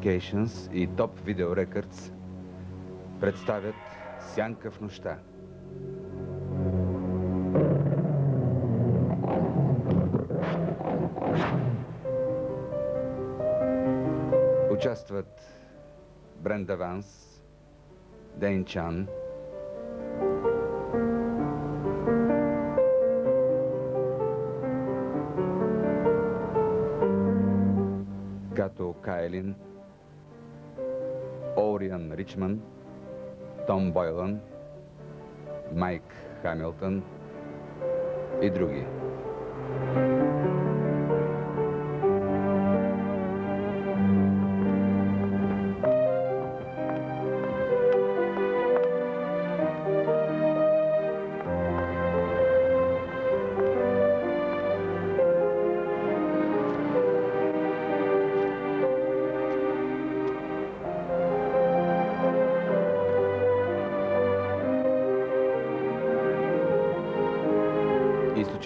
Communications и Top Video Records представят Сянка в нощта. Участват Бренда Ванс, Дейн Чан, Като Кайлин, Лиан Ричман, Том Бойлан, Майк Хамилтон и другие.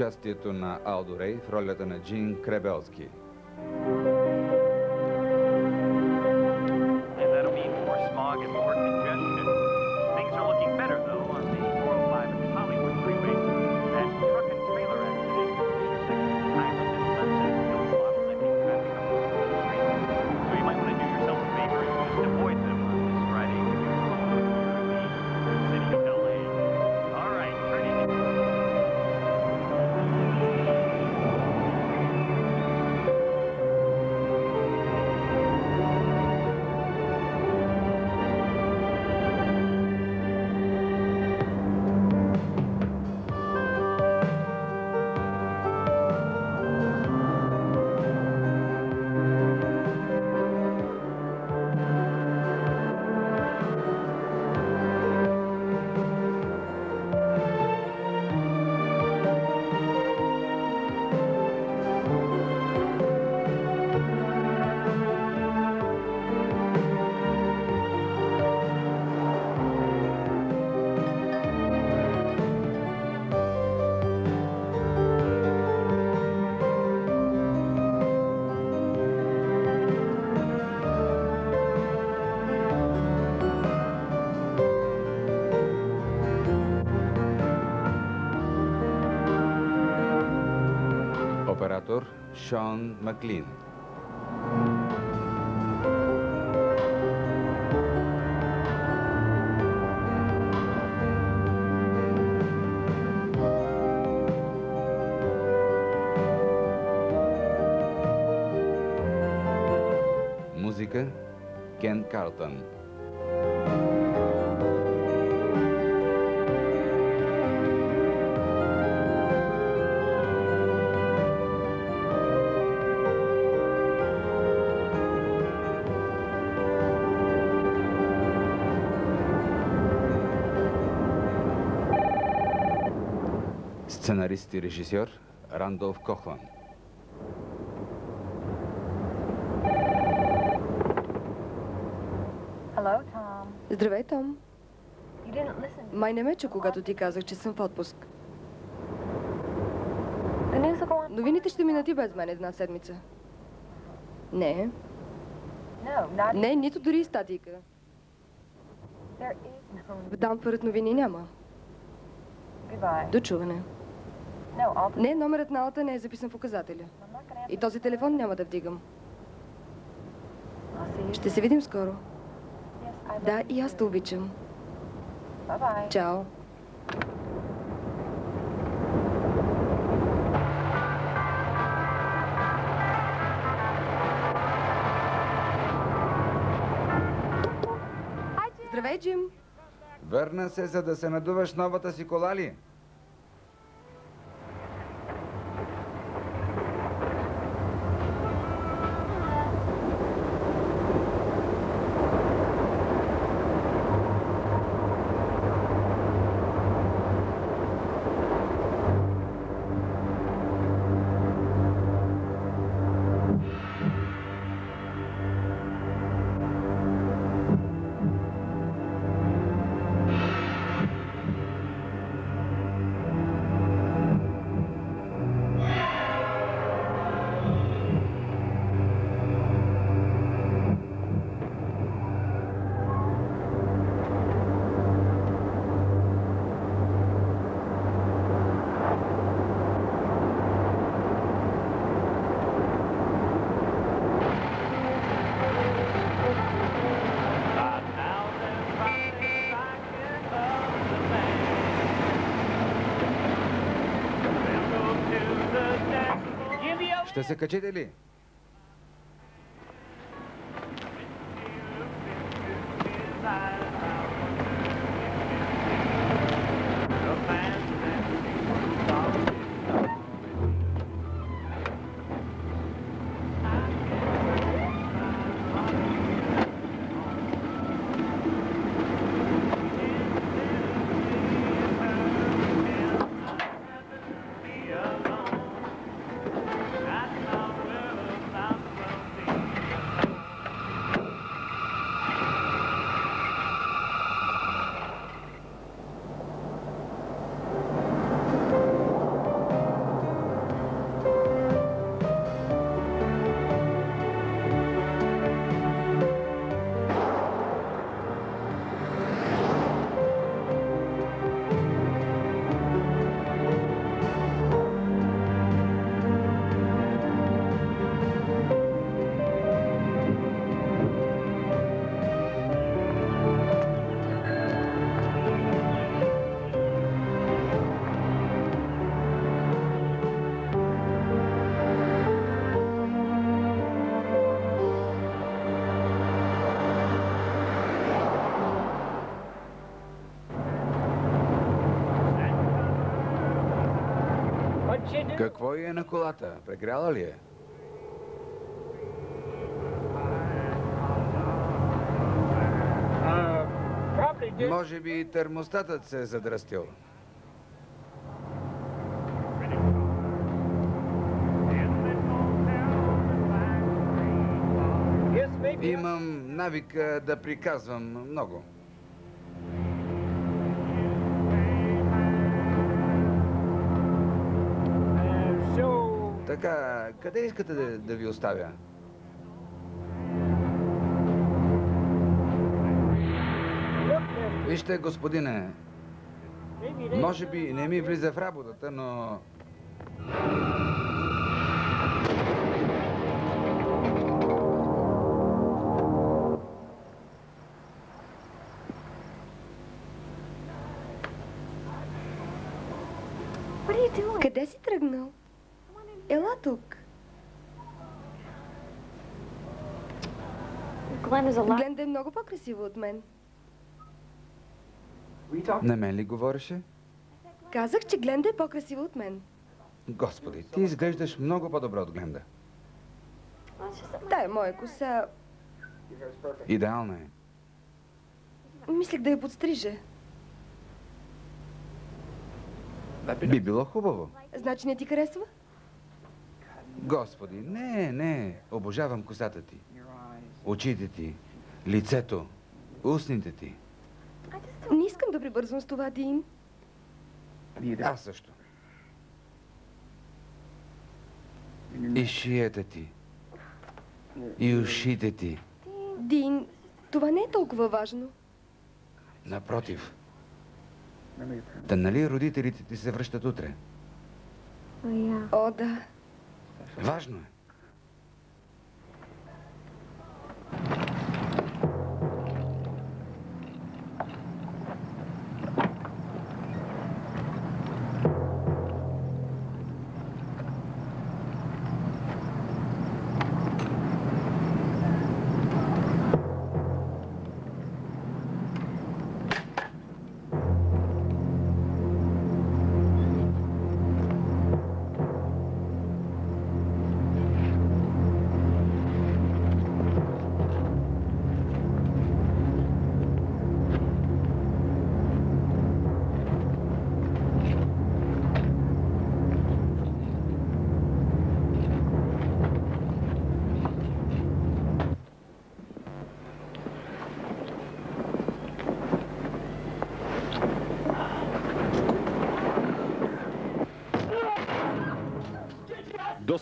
Участието на Алдо Рей в ролята на Джин Кребелски. İmparator Sean McLean. Сценарист и режисьор Рандолф Кохлан. Hello, Tom. Здравей, Том. You didn't listen. Май не ме чу, когато ти казах, че съм в отпуск. Новините ще минат и без мен една седмица. Не, не, нито дори и статийка. There is no. В Данфърт новини няма. Goodbye. До чуване. Не, номерът на алата не е записан в указателя. И този телефон няма да вдигам. Ще се видим скоро. Да, и аз те обичам. Чао. Здравей, Джим. Върна се, за да се надуваш новата си кола ли? Ще се качите ли? Какво и е на колата? Прегряла ли е? Може би термостатът се е задръстил. Имам навика да приказвам много. Така, къде искате да, да ви оставя? Вижте, господине, може би не ми влиза в работата, но... Къде си тръгнал? Ела тук. Гленда е много по-красива от мен. На мен ли говореше? Казах, че Гленда е по-красива от мен. Господи, ти изглеждаш много по-добре от Гленда. Да, е моя коса. Идеална е. Мислех да я подстрижа. Би било хубаво. Значи не ти харесва? Господи, не, не. Обожавам косата ти. Очите ти, лицето, устните ти. Не искам да прибързвам с това, Дин. Аз също. И шията ти. И ушите ти. Дин, това не е толкова важно. Напротив. Та нали родителите ти се връщат утре? О, да. Важно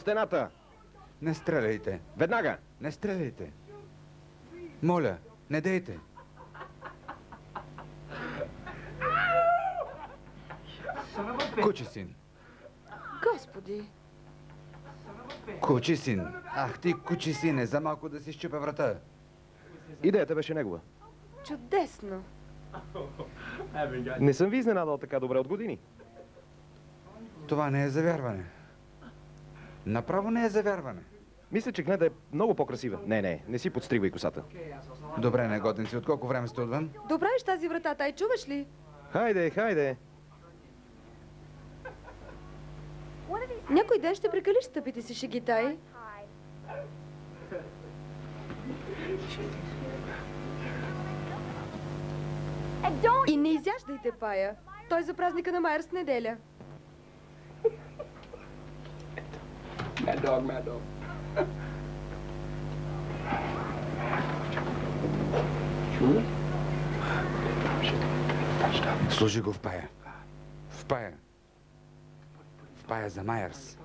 стената! Не стреляйте. Веднага! Не стреляйте. Моля, не дейте. Кучи син. Господи. Кучи син. Ах ти, кучи сине, за малко да си щупа врата. Идеята беше негова. Чудесно. Не съм ви изненадал така добре от години. Това не е завярване. Направо не е завярване. Мисля, че гледа е много по-красива. Не, не, не си подстригвай косата. Добре, негоден си. От колко време сте отвън? Доправиш тази врата, тай чуваш ли? Хайде, хайде. Някой ден ще прекалиш стъпите си шеги, тай. И не изяждайте пая. Той за празника на Майерс неделя. Mad dog, mad dog. Sure? Служи го в пая. В пая. В пая за Майерс.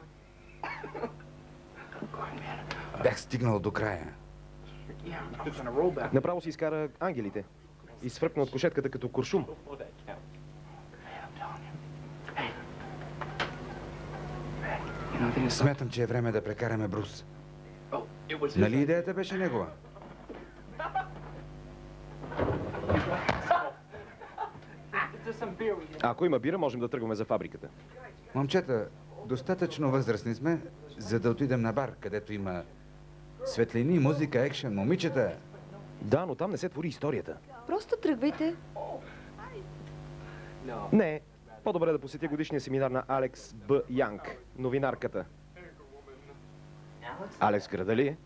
Бях стигнал до края. Направо си изкара ангелите. И свъркна от кошетката като куршум. You know, I think it's... Смятам, че е време да прекараме Брус. Нали идеята беше негова? Ако има бира, можем да тръгваме за фабриката. Момчета, достатъчно възрастни сме, за да отидем на бар, където има светлини, музика, екшен, момичета. Да, но там не се твори историята. Просто тръгвайте. Не, по-добре да посетя годишния семинар на Алекс Б. Янг, новинарката. Алекс града ли е?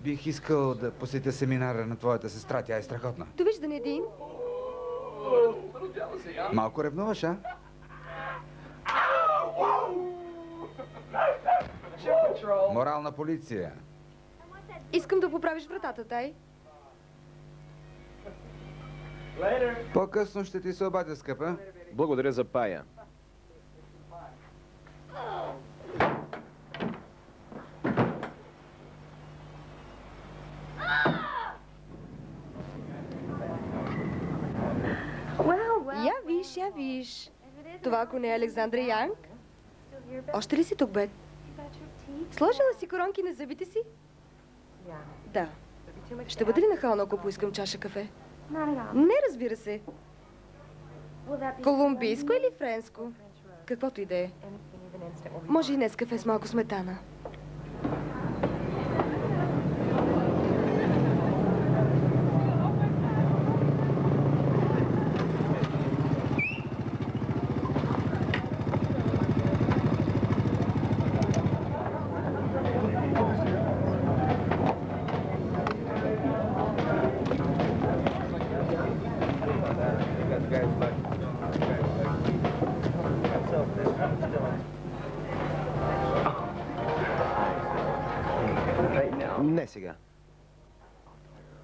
Бих искал да посетя семинара на твоята сестра, тя е страхотна. Довиждане, Дин. Малко ревнуваш, а? Морална полиция. Искам да поправиш вратата, тай. По-късно ще ти се обадя, скъпа. Благодаря за пая. Я виж, я виж. Това ако не е Александра Янг? Още ли си тук, бе? Сложила си коронки на зъбите си? Да. Ще бъде ли нахално, ако поискам чаша кафе? Не, разбира се. Колумбийско или френско? Каквото и да е. Може и днес кафе с малко сметана.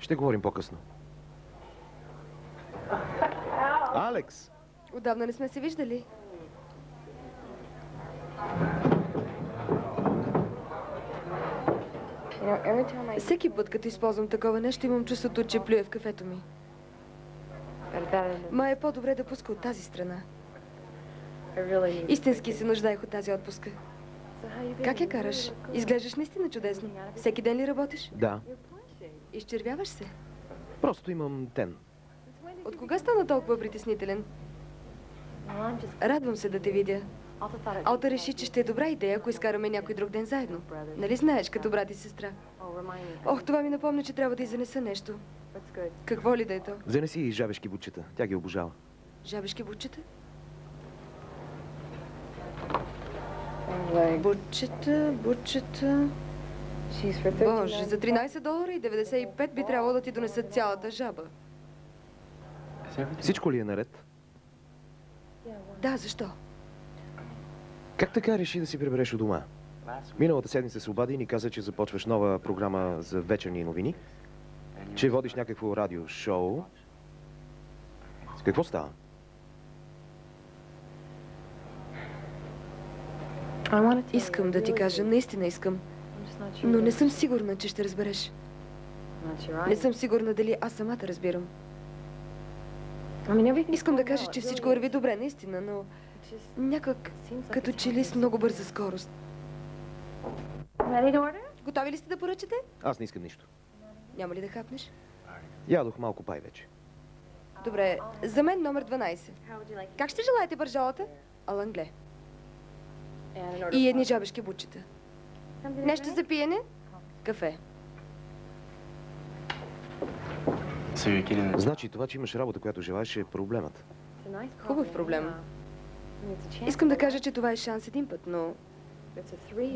Ще говорим по-късно. Алекс! Отдавна не сме се виждали. Всеки път, като използвам такова нещо, имам чувството, че плюе в кафето ми. Ма е по-добре да пуска от тази страна. Истински се нуждаех от тази отпуска. Как я караш? Изглеждаш наистина чудесно. Всеки ден ли работиш? Да, Изчервяваш се. просто имам тен. От кога стана толкова притеснителен? Радвам се да те видя. Алта реши, че ще е добра идея, ако изкараме някой друг ден заедно. Нали знаеш, като брат и сестра? Ох, това ми напомня, че трябва да й занеса нещо. Какво ли да е то? Занеси и жабешки бутчета. Тя ги обожава. Жабешки бутчета? Бутчета, бутчета... Боже, за 13 долара и 95 би трябвало да ти донесат цялата жаба. Всичко ли е наред? Да, защо? Как така реши да си прибереш у дома? Миналата седмица се обади и ни каза, че започваш нова програма за вечерни новини, че водиш някакво радиошоу. Какво става? Искам да ти кажа, наистина искам. Но не съм сигурна, че ще разбереш. Не съм сигурна дали аз самата разбирам. Искам да кажа, че всичко върви добре, наистина, но някак като че ли с много бърза скорост. Готови ли сте да поръчате? Аз не искам нищо. Няма ли да хапнеш? Ядох малко пай вече. Добре, за мен номер 12. Как ще желаете бържалата? Алангле. И едни жабешки бучета. Нещо за пиене? Кафе. Значи това, че имаш работа, която желаеш, е проблемът. Хубав проблем. Искам да кажа, че това е шанс един път, но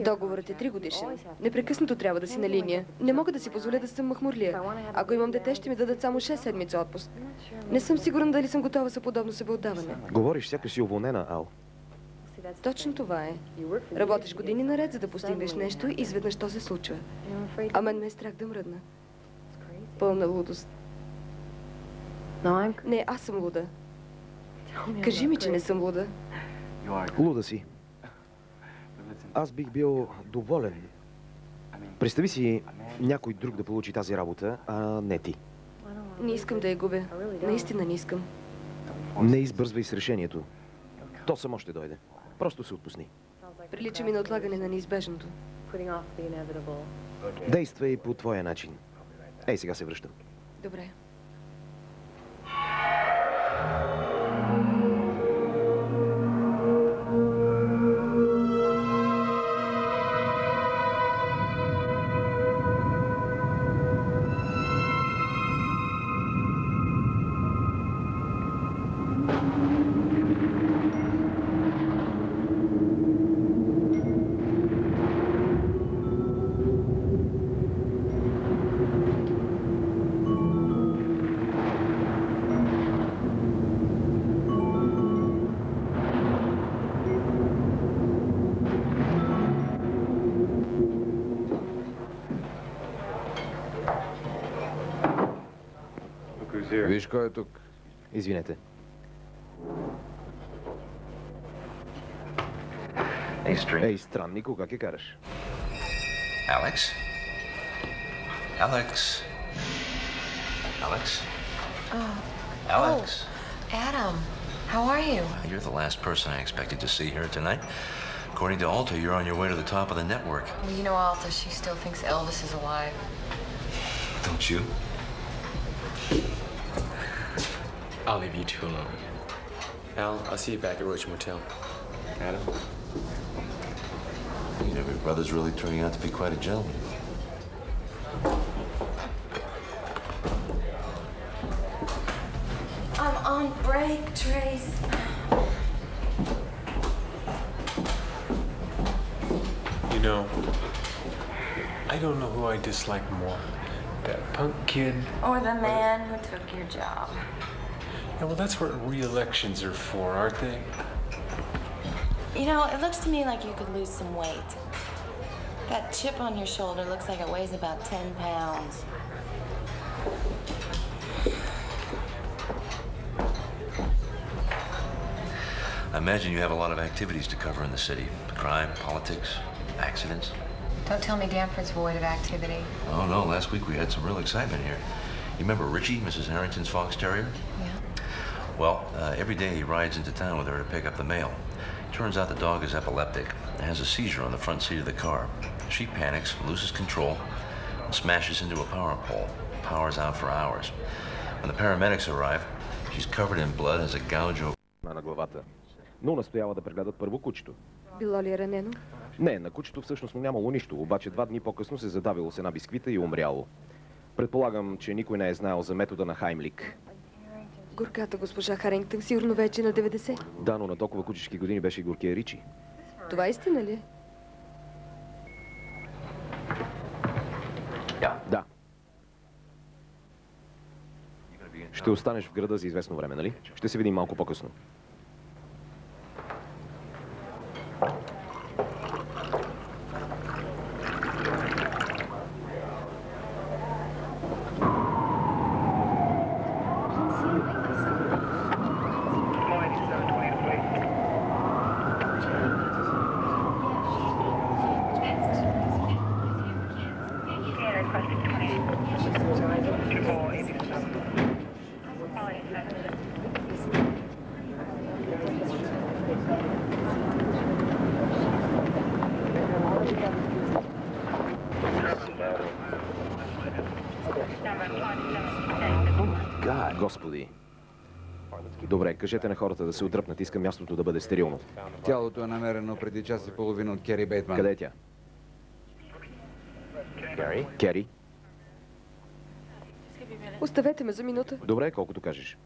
договорът е три годишен. Непрекъснато трябва да си на линия. Не мога да си позволя да съм махмурлия. Ако имам дете, ще ми дадат само 6 седмици отпуск. Не съм сигурна дали съм готова за подобно себеотдаване. Говориш, сякаш си уволнена, Ал. Точно това е. Работиш години наред, за да постигнеш нещо и изведнъж то се случва. А мен ме е страх да мръдна. Пълна лудост. Не, аз съм луда. Кажи ми, че не съм луда. Луда си. Аз бих бил доволен. Представи си някой друг да получи тази работа, а не ти. Не искам да я губя. Наистина не искам. Не избързвай с решението. То само ще дойде. Просто се отпусни. Прилича ми на отлагане на неизбежното. Действай по твоя начин. Ей, сега се връщам. Добре. Виж кой е тук. Извинете. hey, straight. Ей, страннико, как я караш? Alex? Alex? Alex? Alex? Adam, how are you? You're the last person I expected to see here tonight. According to Alta, you're on your way to the top of the network. Well, you know, Alta, she still thinks Elvis is alive. Don't you? I'll leave you two alone. Al, I'll see you back at Roach Motel. Adam? You know, your brother's really turning out to be quite a gentleman. I'm on break, Trace. You know, I don't know who I dislike more. That punk kid. Or the man who took your job. Yeah, well, that's what re-elections are for, aren't they? You know, it looks to me like you could lose some weight. That chip on your shoulder looks like it weighs about 10 pounds. I imagine you have a lot of activities to cover in the city. Crime, politics, accidents. Don't tell me Danford's void of activity. Oh, no, last week we had some real excitement here. You remember Richie, Mrs. Harrington's fox terrier? Yeah. Well, uh, every day he rides into town with her to pick up the mail. Turns out the dog is epileptic and has a seizure on the front seat of the car. She panics, loses control, and smashes into a power pole. Power's out for hours. When the paramedics arrive, she's covered in blood, has a gouge over на главата. Но настоява да прегледат първо кучето. Било ли е ранено? Не, на кучето всъщност му нямало нищо, обаче два дни по-късно се задавило с една бисквита и умряло. Предполагам, че никой не е знаел за метода на Хаймлик. Горката госпожа Харингтън сигурно вече е на 90. Да, но на толкова кучешки години беше и горкия Ричи. Това истина ли е? Да. Ще останеш в града за известно време, нали? Ще се видим малко по-късно. Господи, Добре, кажете на хората да се отдръпнат. Искам мястото да бъде стерилно. Тялото е намерено преди час и половина от Кери Бейтман. Къде е тя? Кери? Оставете ме за минута. Добре, колкото кажеш.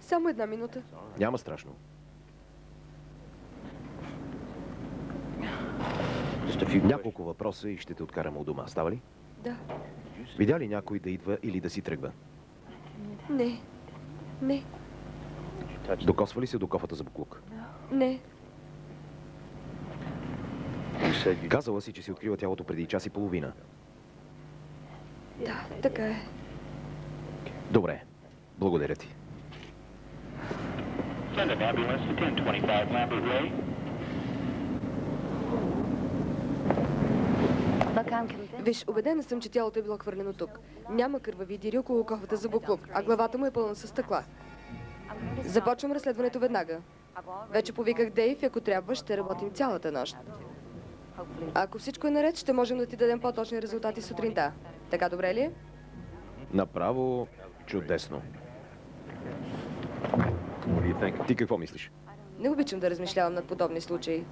Само една минута. Няма страшно. Няколко въпроса и ще те откарам от дома. Става ли? Да. Видя ли някой да идва или да си тръгва? Не. Не. Докосва ли се до кофата за буклук? Не. Казала си, че си открила тялото преди час и половина. Да, така е. Добре. Благодаря ти. Send an ambulance to 1025 Lambert Way. Виж, убедена съм, че тялото е било хвърлено тук. Няма кървави дири около кофата за буклук, а главата му е пълна с стъкла. Започвам разследването веднага. Вече повиках Дейв и ако трябва, ще работим цялата нощ. Ако всичко е наред, ще можем да ти дадем по-точни резултати сутринта. Така добре ли е? Направо чудесно. Ти какво мислиш? Не обичам да размишлявам над подобни случаи.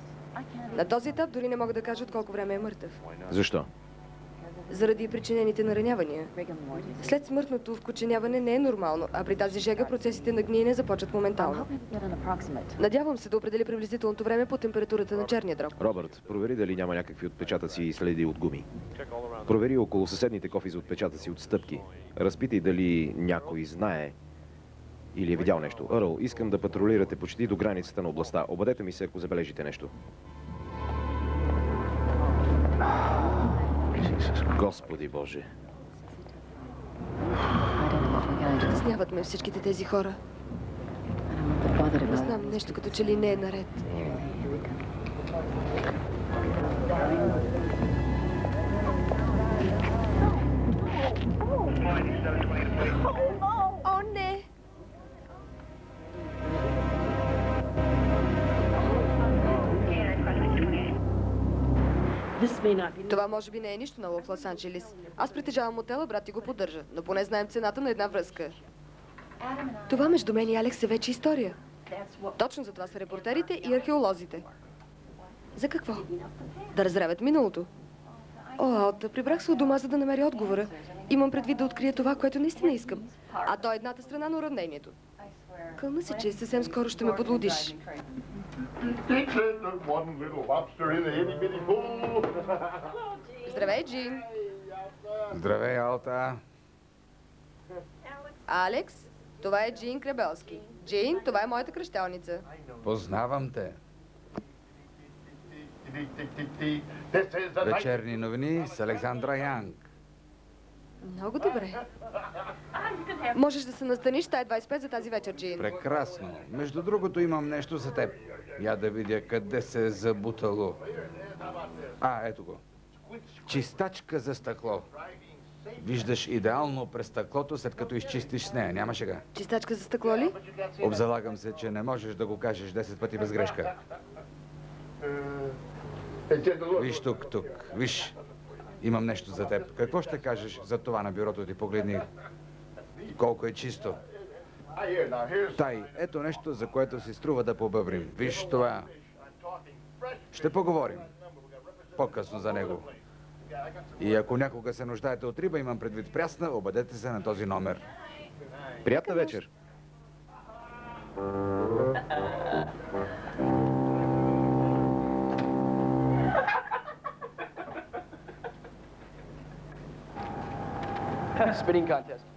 На този етап дори не мога да кажа от колко време е мъртъв. Защо? Заради причинените наранявания. След смъртното вкоченяване не е нормално, а при тази жега процесите на гниене започват моментално. Надявам се да определи приблизителното време по температурата на черния дроб. Робърт, провери дали няма някакви отпечатъци и следи от гуми. Провери около съседните кофи за отпечатъци от стъпки. Разпитай дали някой знае или е видял нещо.Ърл, искам да патрулирате почти до границата на областта. Обадете ми се, ако забележите нещо. Господи Боже. Сняват ме всичките тези хора. Не знам, нещо като че ли не е наред. О, не! Това може би не е нищо ново в Лос-Анджелес. Аз притежавам мотела, брат ти го поддържа, но поне знаем цената на една връзка. Това между мен и Алекс е вече история. Точно за това са репортерите и археолозите. За какво? Да разравят миналото. О, Алта, прибрах се от дома, за да намеря отговора. Имам предвид да открия това, което наистина искам. А то е едната страна на уравнението. Кълна се, че съвсем скоро ще ме подлудиш. Здравей, Джин. Здравей, Алта. Алекс, това е Джин Кребелски. Джин, това е моята кръщалница. Познавам те. Вечерни новини с Александра Янг. Много добре. Можеш да се настаниш тая 25 за тази вечер, Джин. Прекрасно. Между другото имам нещо за теб. Я да видя къде се е забутало. А, ето го. Чистачка за стъкло. Виждаш идеално през стъклото, след като изчистиш с нея. Няма шега. Чистачка за стъкло ли? Обзалагам се, че не можеш да го кажеш 10 пъти без грешка. Виж тук, тук. Виж. Имам нещо за теб. Какво ще кажеш за това на бюрото ти? Погледни колко е чисто. Тай, ето нещо, за което си струва да побъбрим. Виж това. Ще поговорим. По-късно за него. И ако някога се нуждаете от риба, имам предвид прясна, обадете се на този номер. Приятна вечер.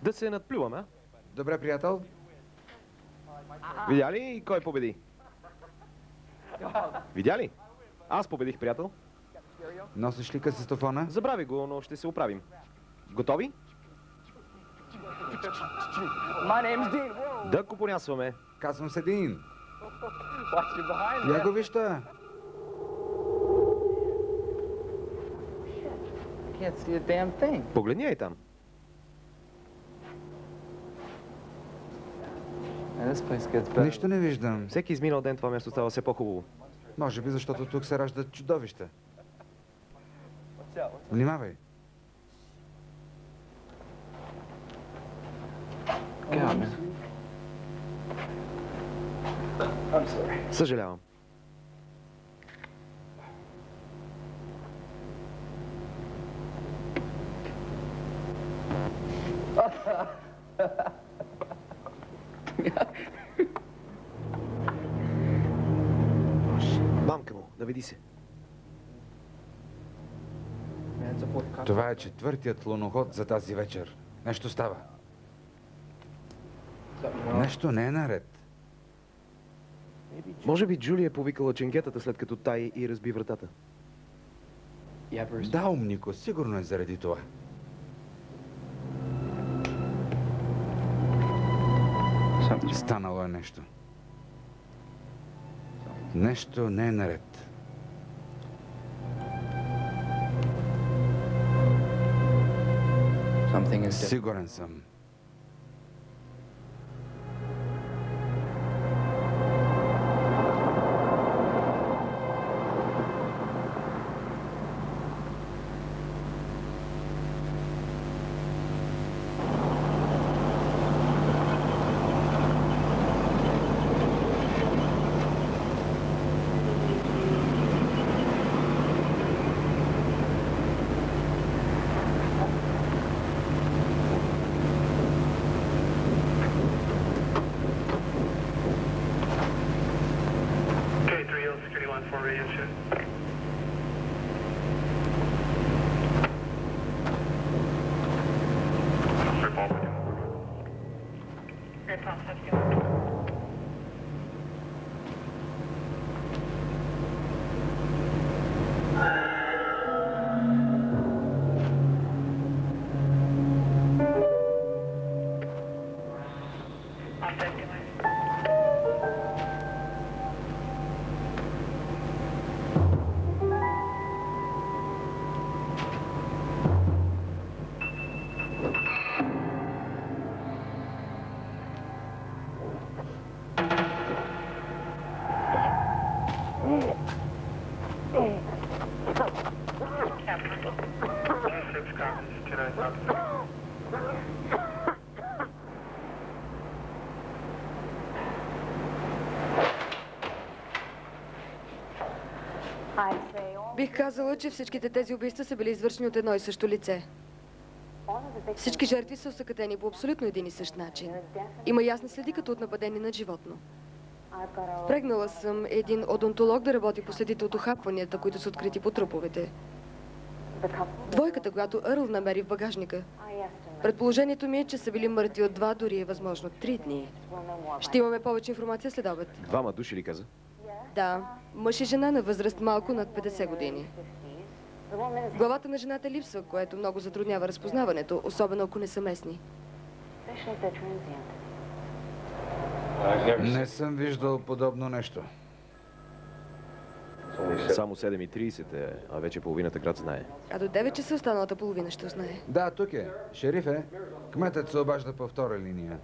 Да се надплюваме? Добре, приятел. Видя ли кой победи? Видя ли? Аз победих, приятел. Носиш ли касетофона? Забрави го, но ще се оправим. Готови? My name's Dean. Whoa. Да купонясваме. Казвам се Дин. Я го вижте. Погледни и там. Нищо не виждам. Всеки изминал ден това място става все по-хубаво. Може би, защото тук се раждат чудовища. Внимавай. God, man. I'm sorry. Съжалявам. Мамка му, наведи се. Това е четвъртият луноход за тази вечер. Нещо става. Нещо не е наред. Може би Джулия е повикала ченгетата, след като тай и разби вратата. Да, умнико, сигурно е заради това. Станало е нещо. Нещо не е наред. Сигурен съм. Бих казала, че всичките тези убийства са били извършени от едно и също лице. Всички жертви са усъкътени по абсолютно един и същ начин. Има ясни следи като от нападение на животно. Прегнала съм един одонтолог да работи по следите от охапванията, които са открити по труповете. Двойката, коятоЪрл намери в багажника. Предположението ми е, че са били мъртви от два, дори е възможно три дни. Ще имаме повече информация след обед. Двама души ли каза? Да, мъж и жена на възраст малко над 50 години. Главата на жената липсва, което много затруднява разпознаването, особено ако не са местни. Не съм виждал подобно нещо. Само 7.30 е, а вече половината град знае. А до 9 часа останалата половина ще узнае. Да, тук е. Шериф е. Кметът се обажда по втора линия.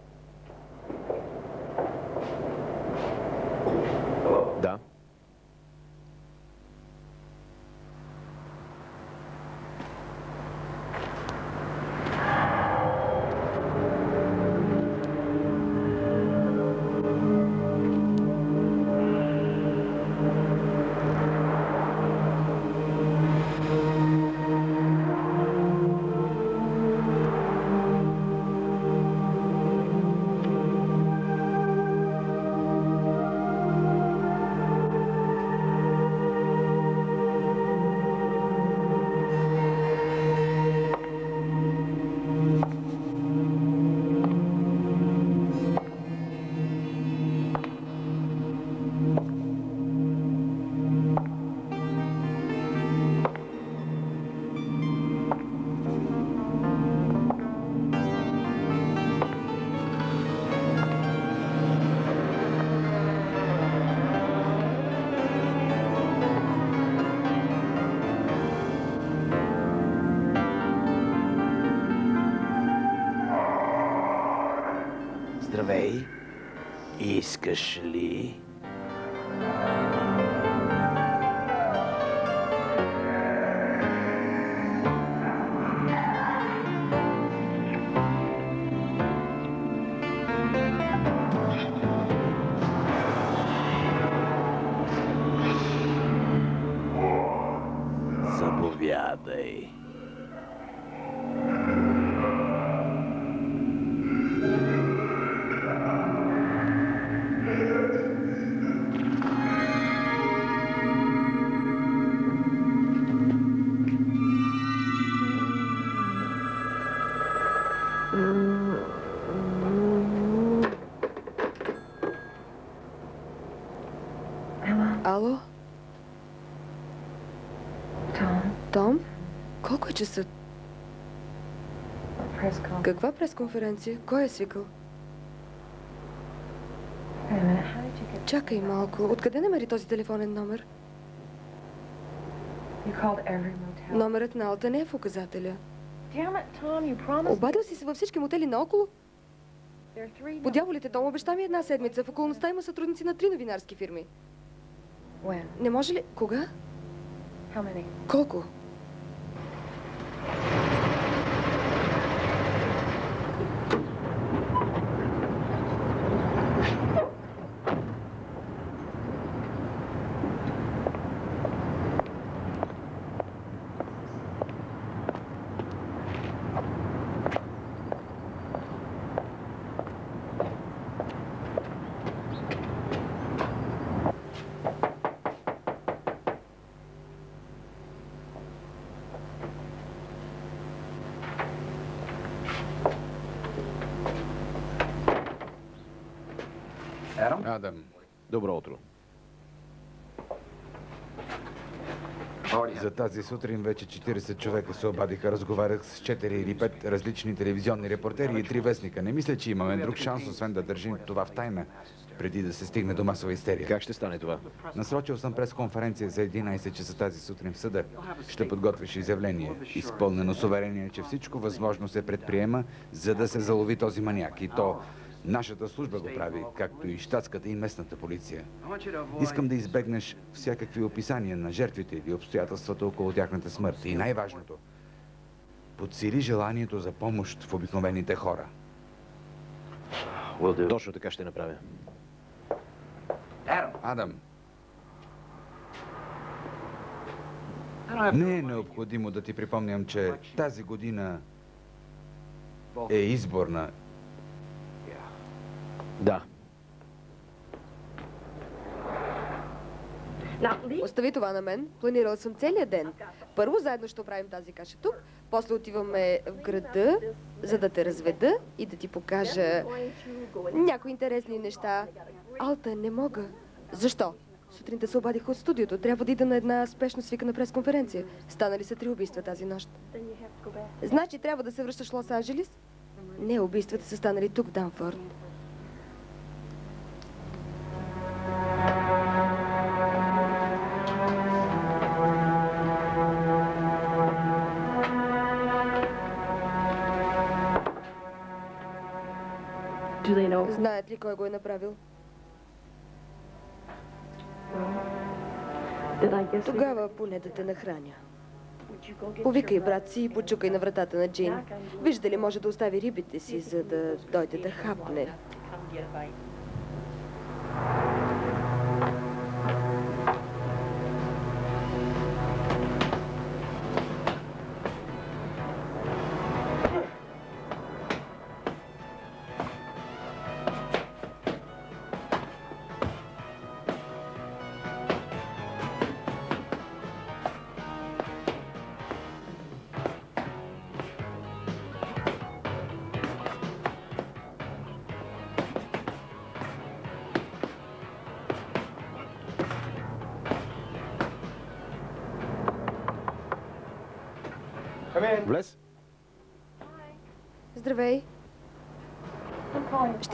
Е conference. Каква пресконференция? Кой е свикал? Чакай малко. Откъде намери този телефонен номер? Номерът на Алта не е в указателя. Обадил си се във всички мотели наоколо? По дяволите, Том обеща ми една седмица. В околността има сътрудници на три новинарски фирми. Не може ли... Кога? Колко? Адам, Добро утро. за тази сутрин вече 40 човека се обадиха. Разговарях с 4 или 5 различни телевизионни репортери и три вестника. Не мисля, че имаме друг шанс, освен да държим това в тайна, преди да се стигне до масова истерия. Как ще стане това? Насрочил съм пресконференция за 11 часа тази сутрин в съда. Ще подготвиш изявление, изпълнено с уверение, че всичко възможно се предприема, за да се залови този маняк. И то нашата служба го прави, както и щатската и местната полиция. Искам да избегнеш всякакви описания на жертвите или обстоятелствата около тяхната смърт. И най-важното, подсили желанието за помощ в обикновените хора. Точно така ще направя. Адам. Не е необходимо да ти припомням, че тази година е изборна. Да. Остави това на мен. Планирала съм целият ден. Първо заедно ще оправим тази каша тук, после отиваме в града, за да те разведа и да ти покажа някои интересни неща. Алта, не мога. Защо? Сутринта се обадих от студиото. Трябва да ида на една спешно свикана пресконференция. Станали са три убийства тази нощ. Значи трябва да се връщаш в Лос-Анджелис? Не, убийствата са станали тук, в Данфорд. Знаят ли кой го е направил? Тогава поне да те нахраня. Повикай брат си и почукай на вратата на Джин. Вижда ли може да остави рибите си, за да дойде да хапне.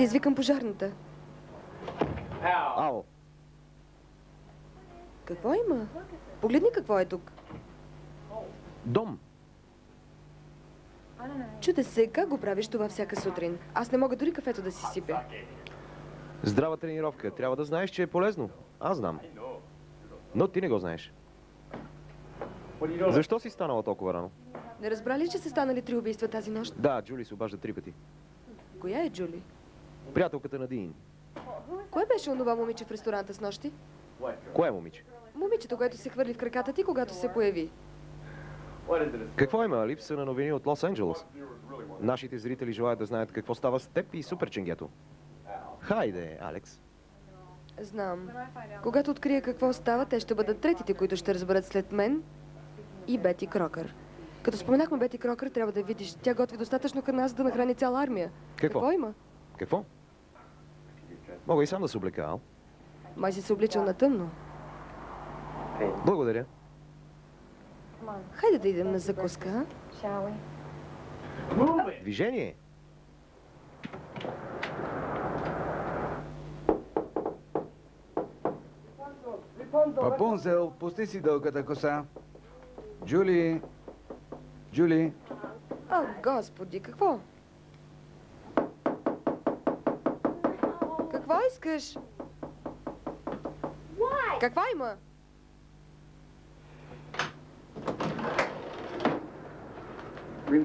Ще извикам пожарната. Ало. Какво има? Погледни какво е тук. Дом. Чуде се, как го правиш това всяка сутрин? Аз не мога дори кафето да си сипя. Здрава тренировка. Трябва да знаеш, че е полезно. Аз знам. Но ти не го знаеш. Защо си станала толкова рано? Не разбра ли, че са станали три убийства тази нощ? Да, Джули се обажда три пъти. Коя е Джули? Приятелката на Дин. Кое беше онова момиче в ресторанта с нощи? Кое е момиче? Момичето, което се хвърли в краката ти, когато се появи. Какво има? Липса на новини от Лос Анджелес. Нашите зрители желаят да знаят какво става с теб и суперченгето. Хайде, Алекс. Знам. Когато открия какво става, те ще бъдат третите, които ще разберат след мен и Бети Крокър. Като споменахме Бети Крокър, трябва да видиш. Тя готви достатъчно храна, за да нахрани цяла армия. Какво? Какво има? Какво? Мога и сам да се облека, Ал. Май си се обличал на тъмно. Благодаря. Хайде да идем на закуска, а? Движение. Папунзел, пусти си дългата коса. Джули, Джули, О, господи, какво? Какво искаш? Какво има?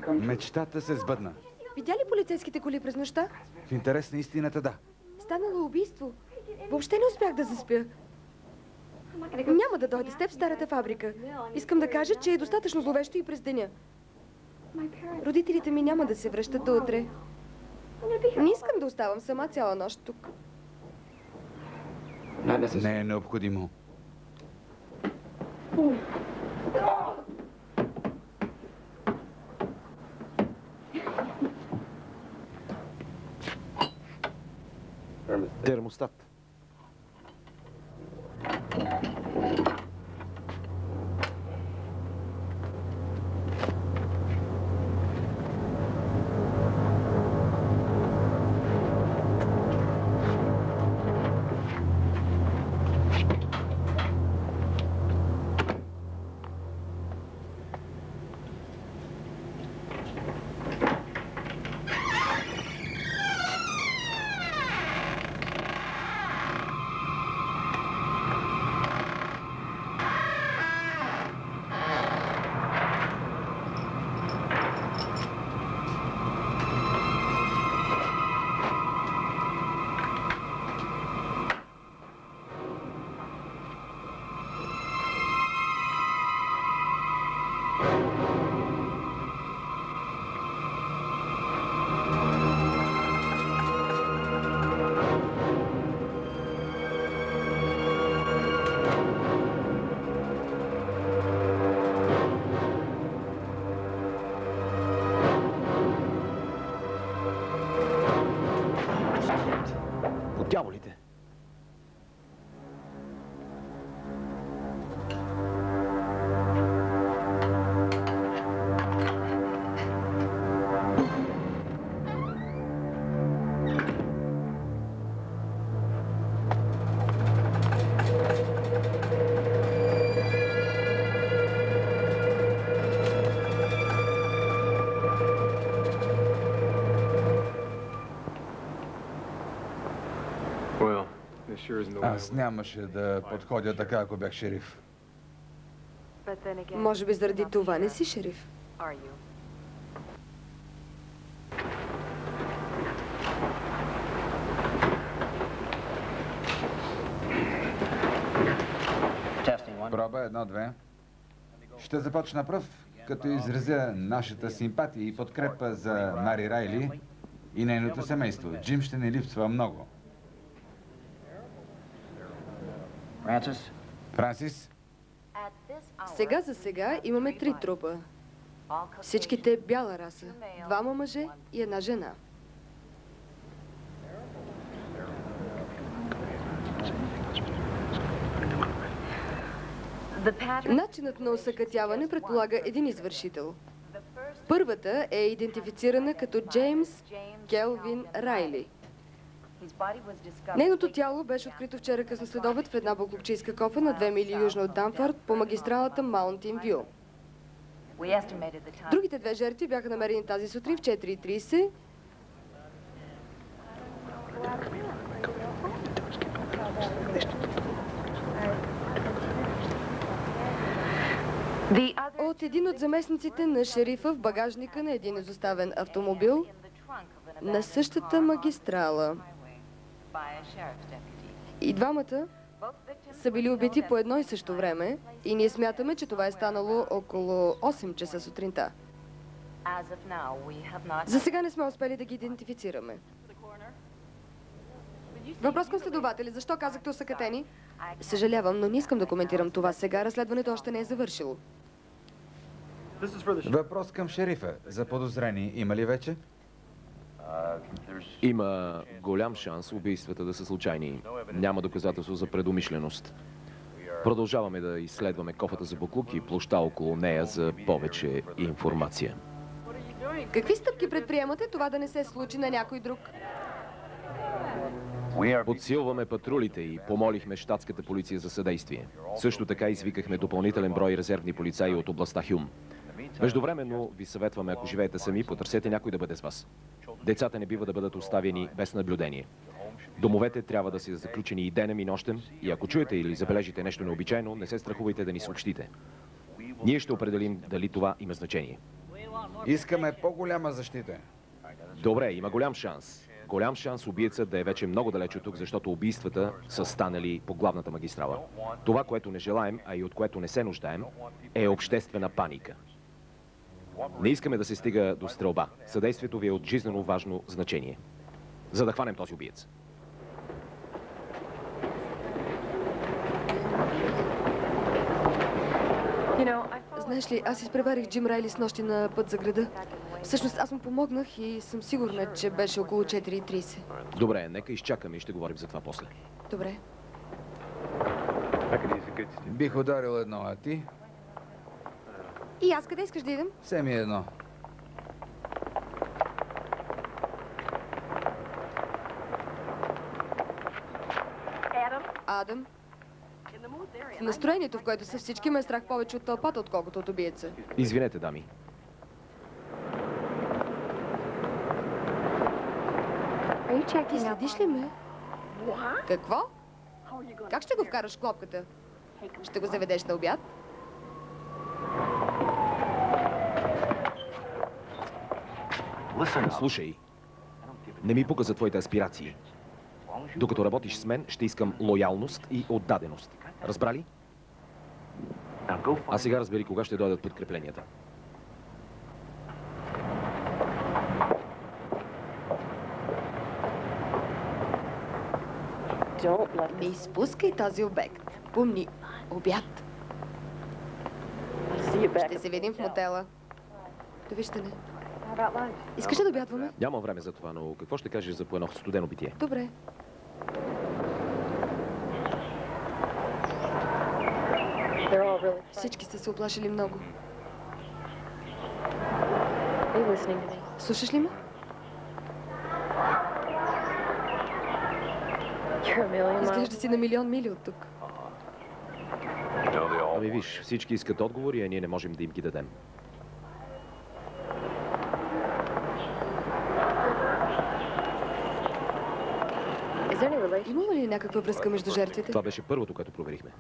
мечтата се сбъдна. Видя ли полицейските коли през нощта? В интерес на истината, да. Станало убийство. Въобще не успях да заспя. Няма да дойде с теб в старата фабрика. Искам да кажа, че е достатъчно зловещо и през деня. Родителите ми няма да се връщат до утре. Не искам да оставам сама цяла нощ тук. Не е необходимо. Термостат. Аз нямаше да подходя така, ако бях шериф. Може би заради това не си шериф. Проба едно-две. Ще започна пръв, като изразя нашата симпатия и подкрепа за Мари Райли и нейното семейство. Джим ще ни липсва много. Франсис? Сега за сега имаме три трупа. Всичките бяла раса. Двама мъже и една жена. Начинът на осъкътяване предполага един извършител. Първата е идентифицирана като Джеймс Келвин Райли. Нейното тяло беше открито вчера късно следобед в една буклукчийска кофа на 2 мили южно от Данфорд по магистралата Маунтин Вю. Другите две жертви бяха намерени тази сутрин в 4.30. От един от заместниците на шерифа в багажника на един изоставен автомобил на същата магистрала. И двамата са били убити по едно и също време и ние смятаме, че това е станало около 8 часа сутринта. За сега не сме успели да ги идентифицираме. Въпрос към следователи. Защо казахте усъкатени? Съжалявам, но не искам да коментирам това сега. Разследването още не е завършило. Въпрос към шерифа. За подозрени има ли вече? Има голям шанс убийствата да са случайни. Няма доказателство за предумишленост. Продължаваме да изследваме кофата за буклук и площа около нея за повече информация. Какви стъпки предприемате това да не се случи на някой друг? Подсилваме патрулите и помолихме щатската полиция за съдействие. Също така извикахме допълнителен брой резервни полицаи от областта Хюм. Междувременно ви съветваме, ако живеете сами, потърсете някой да бъде с вас. Децата не бива да бъдат оставени без наблюдение. Домовете трябва да са заключени и денем и нощем и ако чуете или забележите нещо необичайно, не се страхувайте да ни съобщите. Ние ще определим дали това има значение. Искаме по-голяма защита. Добре, има голям шанс. Голям шанс убиеца да е вече много далеч от тук, защото убийствата са станали по главната магистрала. Това, което не желаем, а и от което не се нуждаем, е обществена паника. Не искаме да се стига до стрелба. Съдействието ви е от жизнено важно значение. За да хванем този убиец. Знаеш ли, аз изпреварих Джим Райли с нощи на път за града. Всъщност аз му помогнах и съм сигурна, че беше около 4.30. Добре, нека изчакаме и ще говорим за това после. Добре. Бих ударил едно, а ти? И аз къде искаш да идем? Все ми е едно. Адам. В настроението, в което са всички, ме е страх повече от тълпата, отколкото от убиеца. Извинете, дами. Ти следиш ли ме? Какво? Как ще го вкараш в клопката? Ще го заведеш на обяд? Слушай, не ми пука за твоите аспирации. Докато работиш с мен, ще искам лоялност и отдаденост. Разбрали? А сега разбери кога ще дойдат подкрепленията. Не изпускай този обект. Помни, обяд. Ще се видим в мотела. Довиждане. Искаш ли да обядваме? Няма време за това, но какво ще кажеш за по едно студено битие? Добре. Всички сте се оплашили много. Слушаш ли ме? Изглежда си на милион мили от тук. Ами виж, всички искат отговори, а ние не можем да им ги дадем. Ли някаква връзка между жертвите? Това беше първото, което проверихме.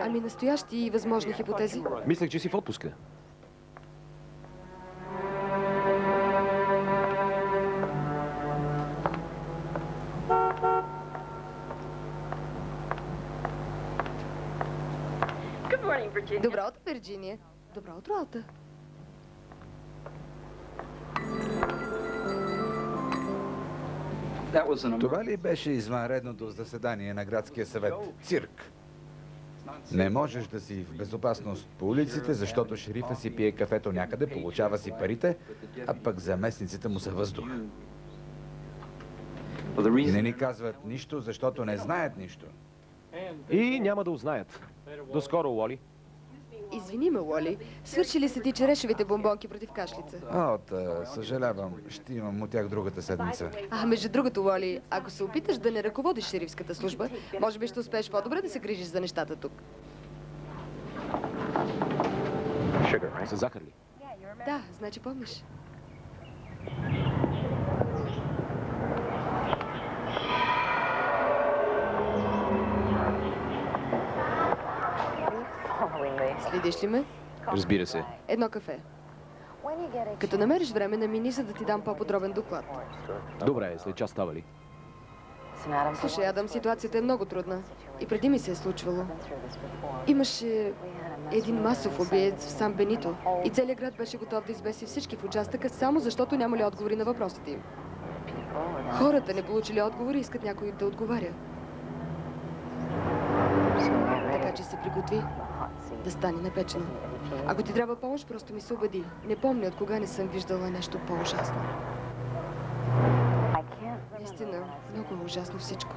Ами настоящи и възможни хипотези? Мислех, че си в отпуска. Добро утро, Вирджиния. Добро утро, Алта. Това ли беше извънредното заседание на градския съвет? Цирк. Не можеш да си в безопасност по улиците, защото шерифа си пие кафето някъде, получава си парите, а пък заместниците му са въздух. И не ни казват нищо, защото не знаят нищо. И няма да узнаят. До скоро, Уоли. Извини ме, Уоли. Свършили са ти черешевите бомбонки против кашлица. А, от, а, съжалявам, ще имам от тях другата седмица. А, между другото, Уоли, ако се опиташ да не ръководиш шерифската служба, може би ще успееш по-добре да се грижиш за нещата тук. С захар ли? Да, значи помниш. Следиш ли ме? Разбира се. Едно кафе. Като намериш време, намини, за да ти дам по-подробен доклад. Добре, след час става ли? Слушай, Адам, ситуацията е много трудна. И преди ми се е случвало. Имаше един масов убиец в Сан Бенито. И целият град беше готов да избеси всички в участъка, само защото нямали отговори на въпросите им. Хората не получили отговори и искат някой да отговаря. Така че се приготви да стане напечено. Ако ти трябва помощ, просто ми се убеди. Не помня от кога не съм виждала нещо по-ужасно. Наистина, много е ужасно всичко.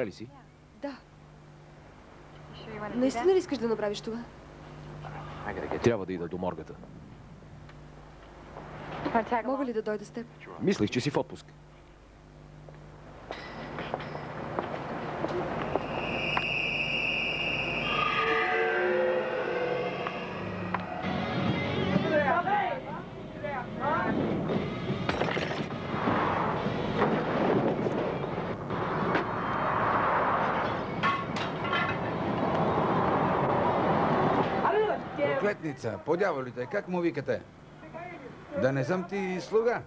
Добре ли си? Да. Наистина ли искаш да направиш това? Трябва да ида до моргата. Мога ли да дойда с теб? Мислих, че си в отпуск. Проклетница, по дяволите, как му викате? Да не съм ти слуга?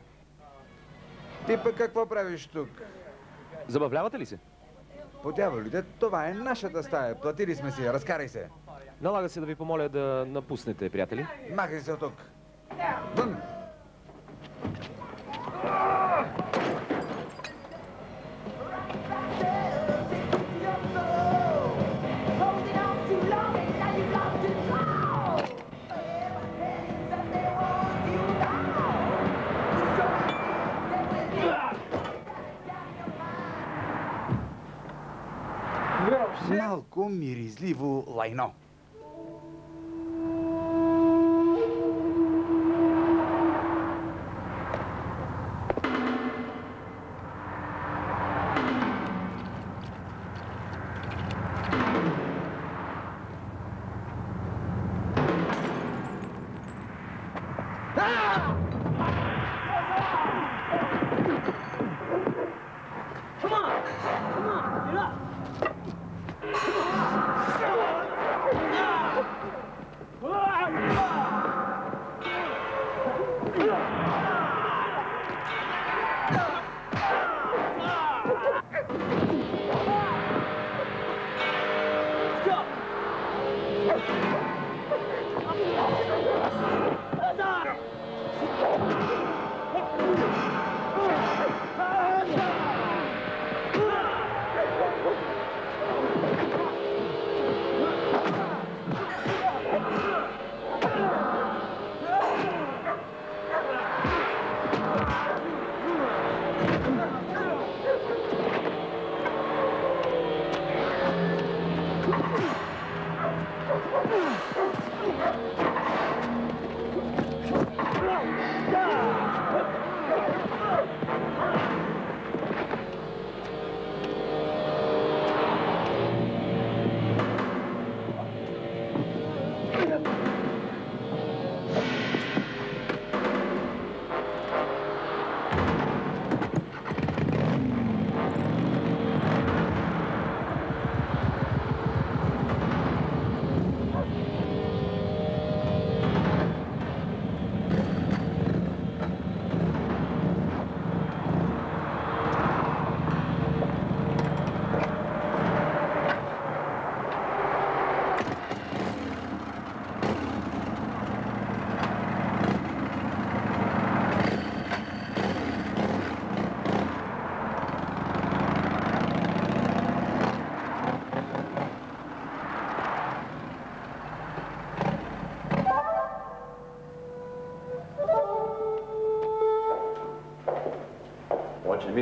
Ти пък какво правиш тук? Забавлявате ли се? По дяволите, това е нашата стая. Платили сме си, разкарай се. Налага се да ви помоля да напуснете, приятели. Махай се от тук. Вън! Малко миризливо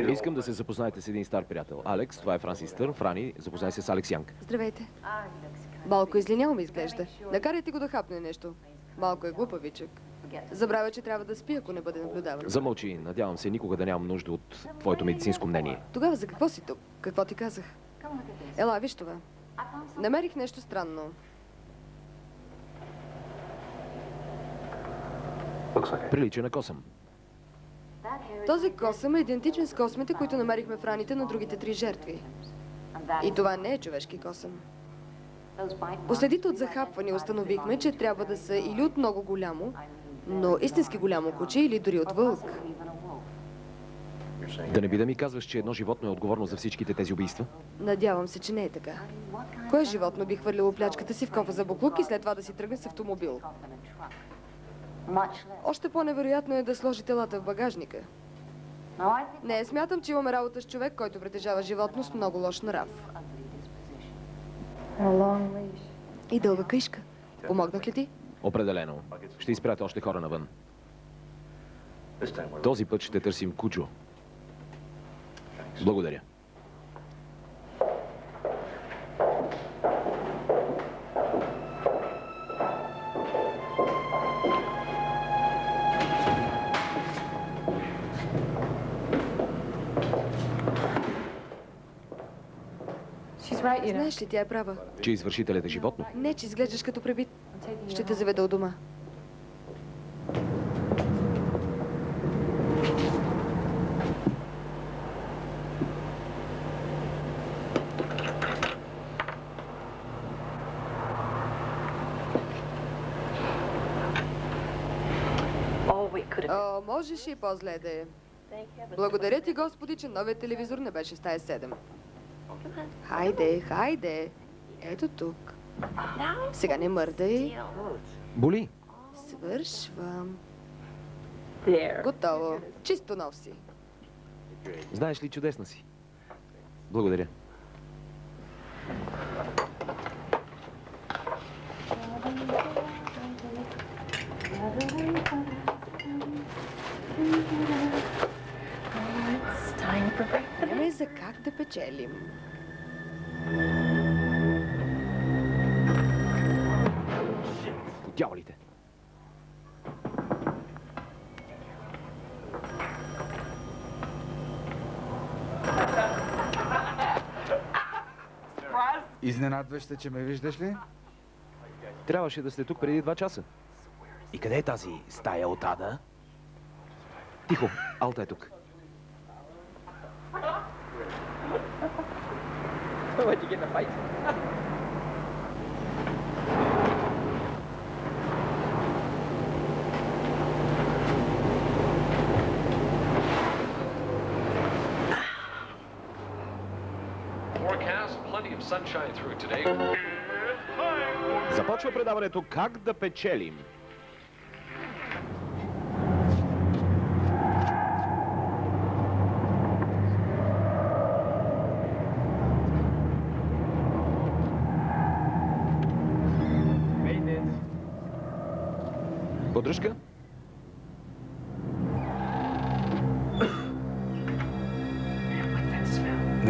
лайно. Искам да се запознаете с един стар приятел. Алекс, това е Франсис Стърн. Франи, запознай се с Алекс Янг. Здравейте. Малко излинял ми изглежда. Накарайте го да хапне нещо. Малко е глупавичък. Забравя, че трябва да спи, ако не бъде наблюдаван. Замълчи, надявам се никога да нямам нужда от твоето медицинско мнение. Тогава за какво си тук? Какво ти казах? Ела, виж това. Намерих нещо странно. Прилича на косъм. Този косъм е идентичен с космите, които намерихме в раните на другите три жертви. И това не е човешки косъм. По следите от захапване установихме, че трябва да са или от много голямо, но истински голямо куче, или дори от вълк. Да не би да ми казваш, че едно животно е отговорно за всичките тези убийства? Надявам се, че не е така. Кое животно би хвърлило плячката си в кофа за буклук и след това да си тръгне с автомобил? Още по-невероятно е да сложи телата в багажника. Не, смятам, че имаме работа с човек, който притежава животно с много лош нрав. И дълга каишка. Помогнах ли ти? Определено. Ще изпратя още хора навън. Този път ще търсим Куджо. Благодаря. Знаеш ли, тя е права. Че извършителят е животно? Не, че изглеждаш като пребит. Ще те заведа от дома. О, можеше и по-зле да е. Благодаря ти, Господи, че новият телевизор не беше стая 7. Хайде, хайде. Ето тук. Сега не мърдай. Боли. Свършвам. Готово. Чисто нов си. Знаеш ли, чудесна си. Благодаря. Време за как да печелим. Дяволите. Изненадваш се, че ме виждаш ли? Трябваше да сте тук преди два часа. И къде е тази стая от ада? Тихо, Алта е тук. What'd you get in a fight? Forecast, plenty of sunshine through today. Започва предаването Как да печелим.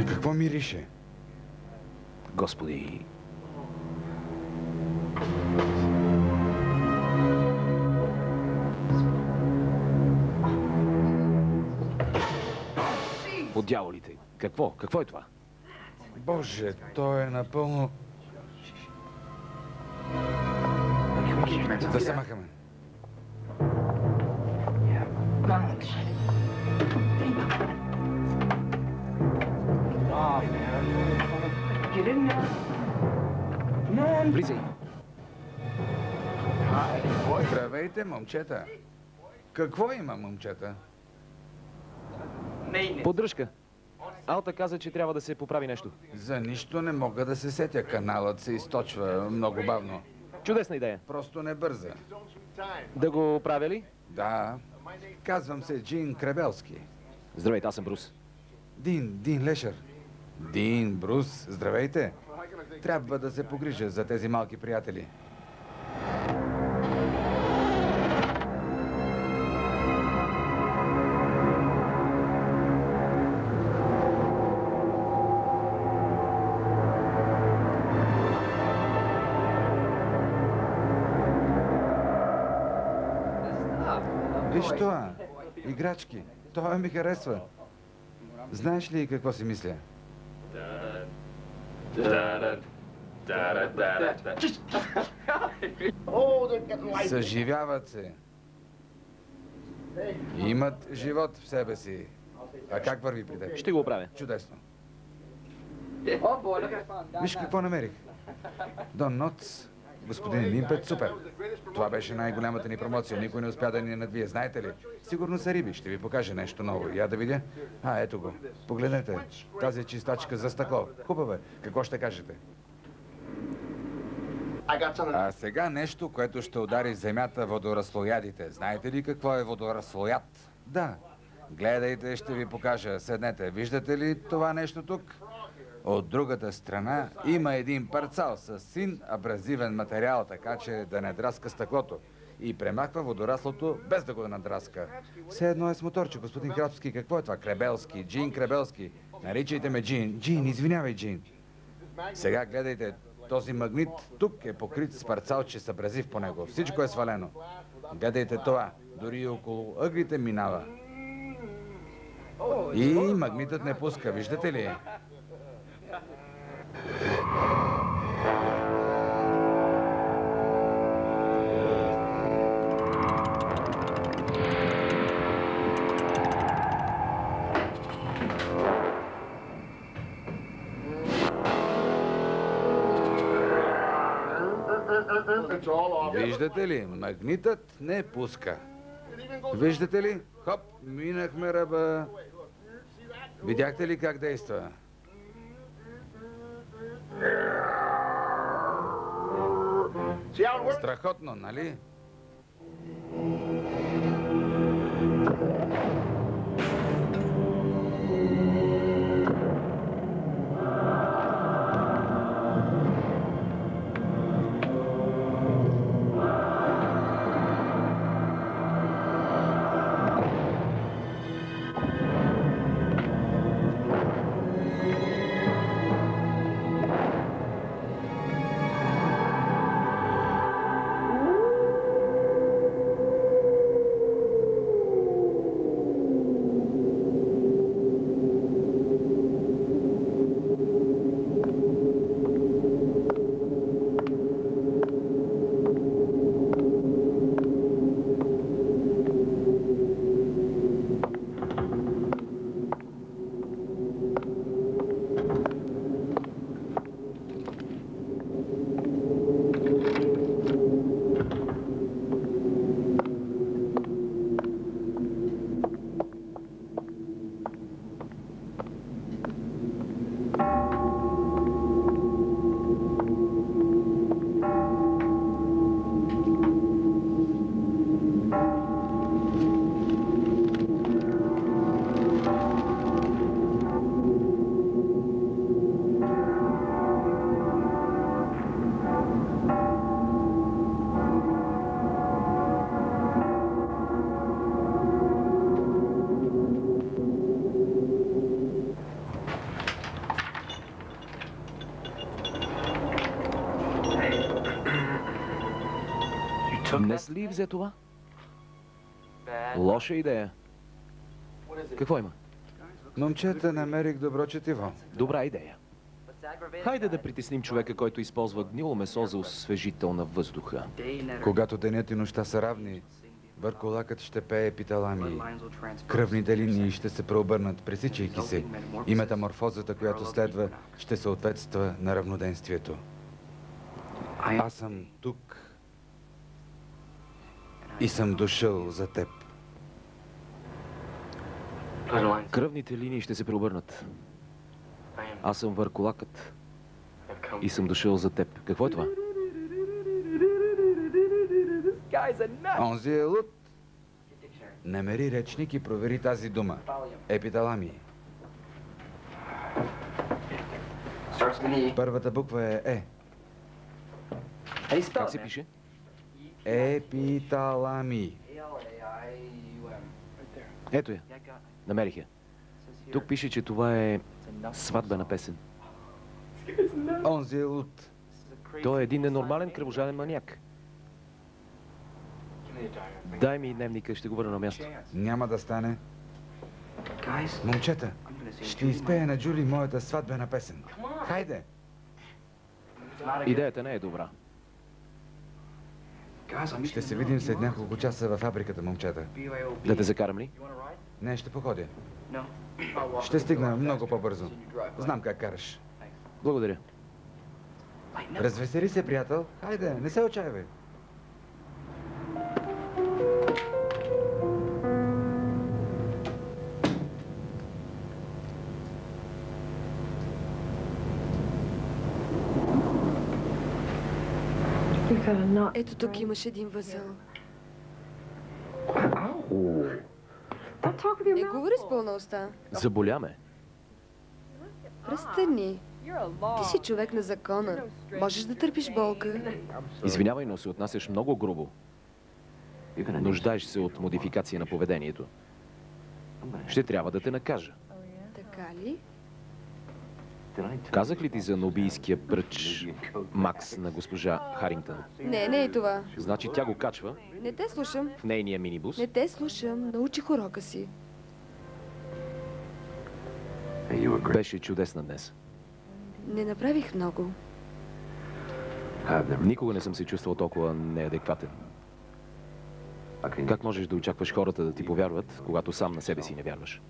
На какво мирише? Господи, От дяволите. Какво? Какво е това? Боже, то е напълно... Да се махаме. Влизай. Здравейте, момчета. Какво има, момчета? Поддръжка. Алта каза, че трябва да се поправи нещо. За нищо не мога да се сетя. Каналът се източва много бавно. Чудесна идея. Просто не бърза. Да го правя ли? Да. Казвам се Джин Кребелски. Здравейте, аз съм Брус. Дин, Дин Лешер. Дин, Брус, здравейте. Трябва да се погрижа за тези малки приятели. Виж това. Играчки. Това ми харесва. Знаеш ли какво си мисля? Съживяват се. Имат живот в себе си. А как върви при теб? Ще го оправя. Чудесно. Oh. Виж какво намерих. Дон Ноц, господин Лимпет, супер. Това беше най-голямата ни промоция. Никой не успя да ни надвие. Знаете ли? Сигурно са риби. Ще ви покажа нещо ново. Я да видя. А, ето го. Погледнете. Тази чистачка за стъкло. Хубава. е. Какво ще кажете? А сега нещо, което ще удари земята водораслоядите. Знаете ли какво е водораслояд? Да. Гледайте, ще ви покажа. Седнете. Виждате ли това нещо тук? От другата страна има един парцал с син абразивен материал, така че да не драска стъклото. И премахва водораслото без да го надраска. Все едно е с моторче, господин Крапски. Какво е това? Кребелски, Джин Кребелски. Наричайте ме Джин. Джин, извинявай, Джин. Сега гледайте, този магнит тук е покрит с парцалче с абразив по него. Всичко е свалено. Гледайте това. Дори и около ъглите минава. И магнитът не пуска, виждате ли? Виждате ли, магнитът не пуска. Виждате ли? Хоп, минахме ръба. Видяхте ли как действа? Страхотно, нали? Ли взе това? Лоша идея. Какво има? Момчета, намерих добро четиво. Добра идея. Хайде да притесним човека, който използва гнило месо за освежител на въздуха. Когато денят и нощта са равни, върколакът ще пее епиталами. Кръвните линии ще се преобърнат, пресичайки се. И метаморфозата, която следва, ще съответства на равноденствието. Аз съм тук и съм дошъл за теб. Кръвните линии ще се преобърнат. Аз съм върколакът и съм дошъл за теб. Какво е това? Онзи е луд. Намери речник и провери тази дума. Епиталами. Първата буква е Е. Как се пише? Епиталами. Ето я. Намерих я. Тук пише, че това е сватбена песен. Онзи е луд. Той е един ненормален кръвожаден маняк. Дай ми дневника, ще го върна на място. Няма да стане. Момчета, ще изпея на Джули моята сватбена песен. Хайде! Идеята не е добра. Ще се видим след няколко часа във фабриката, момчета. Да те закарам ли? Не, ще походя. Ще стигна много по-бързо. Знам как караш. Благодаря. Развесели се, приятел. Хайде, не се отчаивай. Ето тук имаш един възъл. Не говори с пълна уста. Заболя ме. Престани. Ти си човек на закона. Можеш да търпиш болка. Извинявай, но се отнасяш много грубо. Нуждаеш се от модификация на поведението. Ще трябва да те накажа. Така ли? Казах ли ти за нобийския пръч Макс на госпожа Харингтън? Не, не е това. Значи тя го качва Не те слушам. в нейния минибус. Не те слушам. Научих урока си. Беше чудесна днес. Не направих много. Никога не съм се чувствал толкова неадекватен. Как можеш да очакваш хората да ти повярват, когато сам на себе си не вярваш?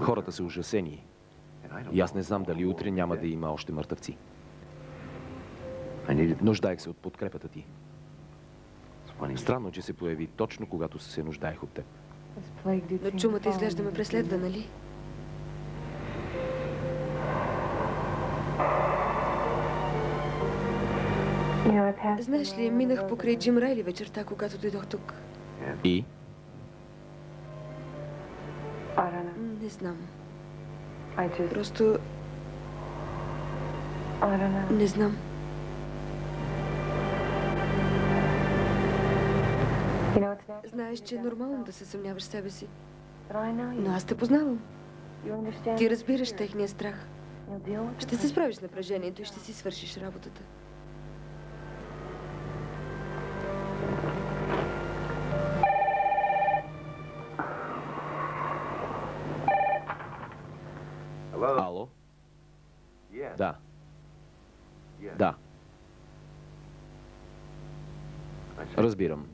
Хората са ужасени. И аз не знам дали утре няма да има още мъртъвци. Нуждаех се от подкрепата ти. Странно, че се появи точно когато се нуждаех от теб. Но чумата изглежда ме преследва, нали? Знаеш ли, минах покрай Джим Райли вечерта, когато дойдох тук. И? Не знам. Просто... Не знам. Знаеш, че е нормално да се съмняваш себе си. Но аз те познавам. Ти разбираш техния страх. Ще се справиш с напрежението и ще си свършиш работата. Разбирам.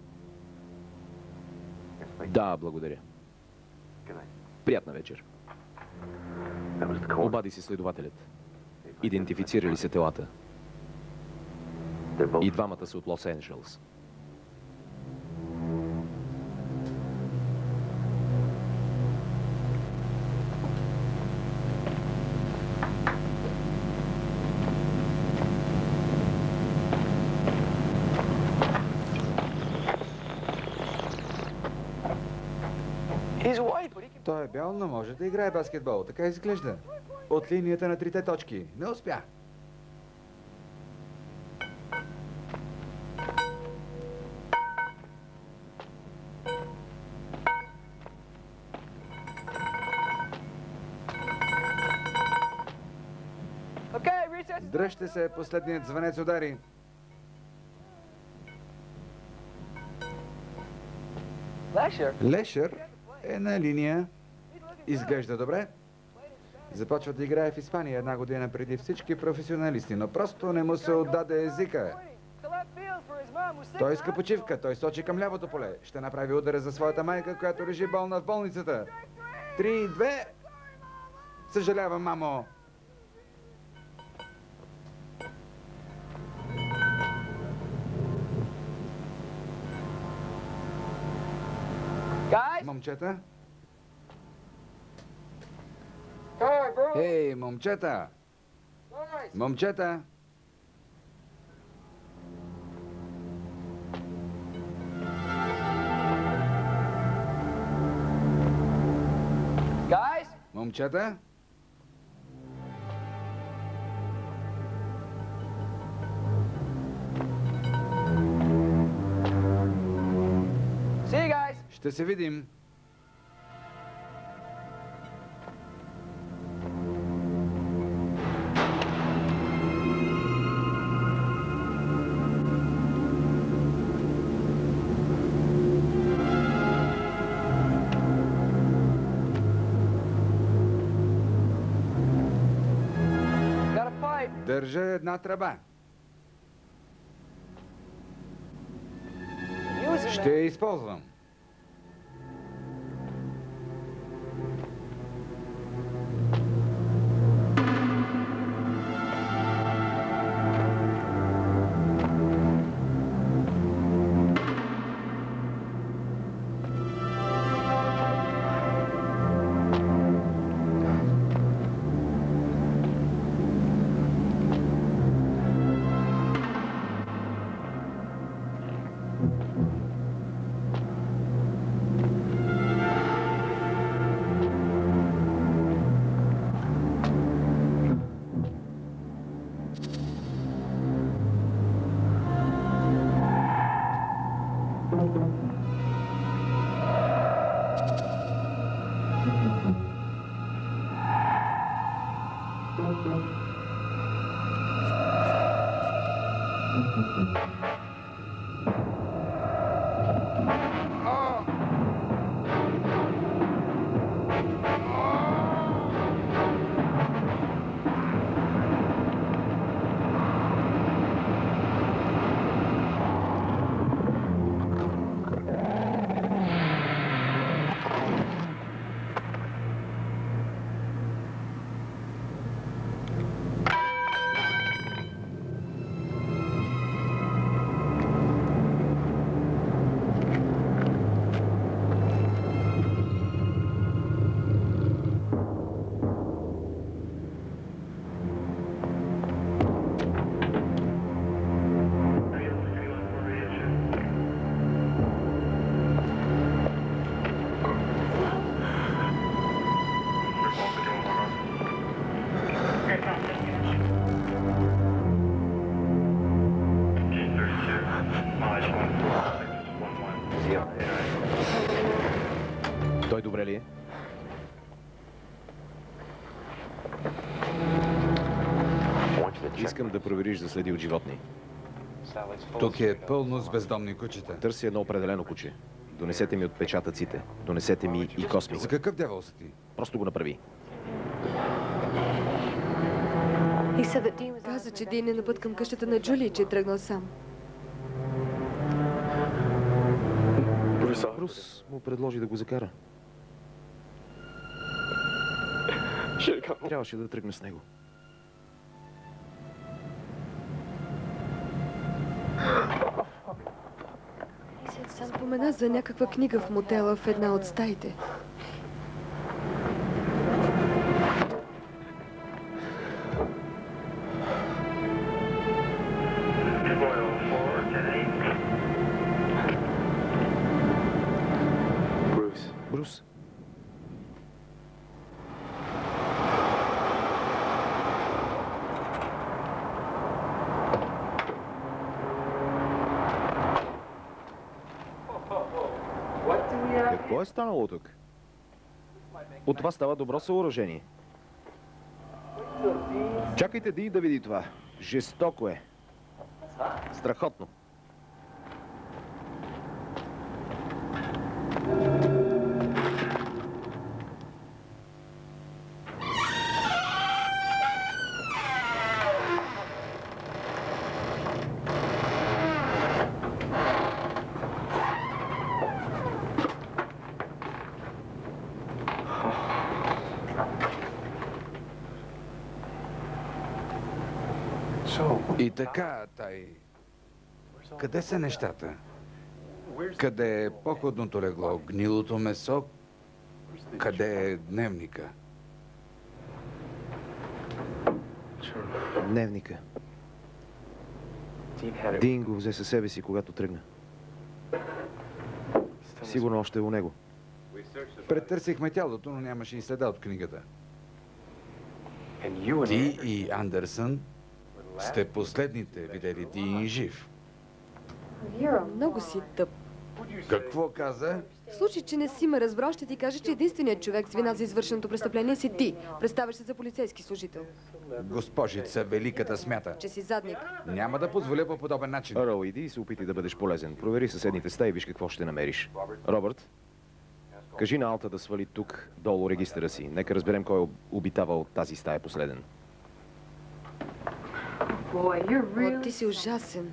Да, благодаря. Приятна вечер. Обади се следователят. Идентифицирали се телата. И двамата са от Лос Анджелс. Той е бял, но може да играе баскетбол. Така изглежда. От линията на трите точки. Не успя. Дръжте се, последният звънец удари. Лешер е на линия. Изглежда добре. Започва да играе в Испания една година преди всички професионалисти, но просто не му се отдаде езика. Той иска почивка, той сочи към лявото поле. Ще направи удара за своята майка, която лежи болна в болницата. Три, две. Съжалявам, мамо. Момчета? Ей, момчета! Момчета! Момчета? Ще се видим. Държа една тръба. Ще я използвам. Искам да провериш за следи от животни. Тук е пълно с бездомни кучета. Търси едно определено куче. Донесете ми отпечатъците. Донесете ми и косми. За какъв дявол си ти? Просто го направи. Каза, че Дин е на път към къщата на Джули и че е тръгнал сам. Брус му предложи да го закара. Трябваше да тръгне с него. Спомена за някаква книга в мотела в една от стаите. Какво е станало тук? От това става добро съоръжение. Чакайте Ди да види това. Жестоко е. Страхотно. Така, тай... Къде са нещата? Къде е походното легло? Гнилото месо? Къде е дневника? Дневника. Дин го взе със себе си, когато тръгна. Сигурно още е у него. Претърсихме тялото, но нямаше и следа от книгата. Ти и Андерсън сте последните видели Дин жив. Много си тъп. Какво каза? В случай, че не си ме разбрал, ще ти кажа, че единственият човек с вина за извършеното престъпление си ти. Представяш се за полицейски служител. Госпожица Великата смята. Че си задник. Няма да позволя по подобен начин. Ро, иди и се опитай да бъдеш полезен. Провери съседните стаи и виж какво ще намериш. Робърт, кажи на Алта да свали тук долу регистъра си. Нека разберем кой е обитавал тази стая последен. О, ти си ужасен.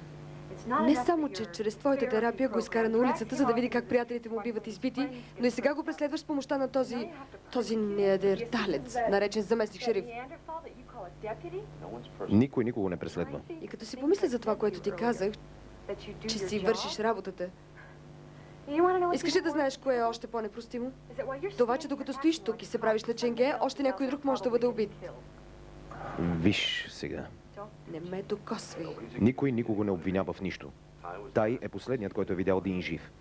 Не само, че чрез твоята терапия го изкара на улицата, за да види как приятелите му биват избити, но и сега го преследваш с помощта на този... този неадерталец, наречен заместник шериф. Никой никого не преследва. И като си помисля за това, което ти казах, че си вършиш работата, искаш ли да знаеш кое е още по-непростимо? Това, че докато стоиш тук и се правиш на ченге, още някой друг може да бъде убит. Виж сега. Не ме докосвай. Никой никого не обвинява в нищо. Тай е последният, който е видял Дин жив.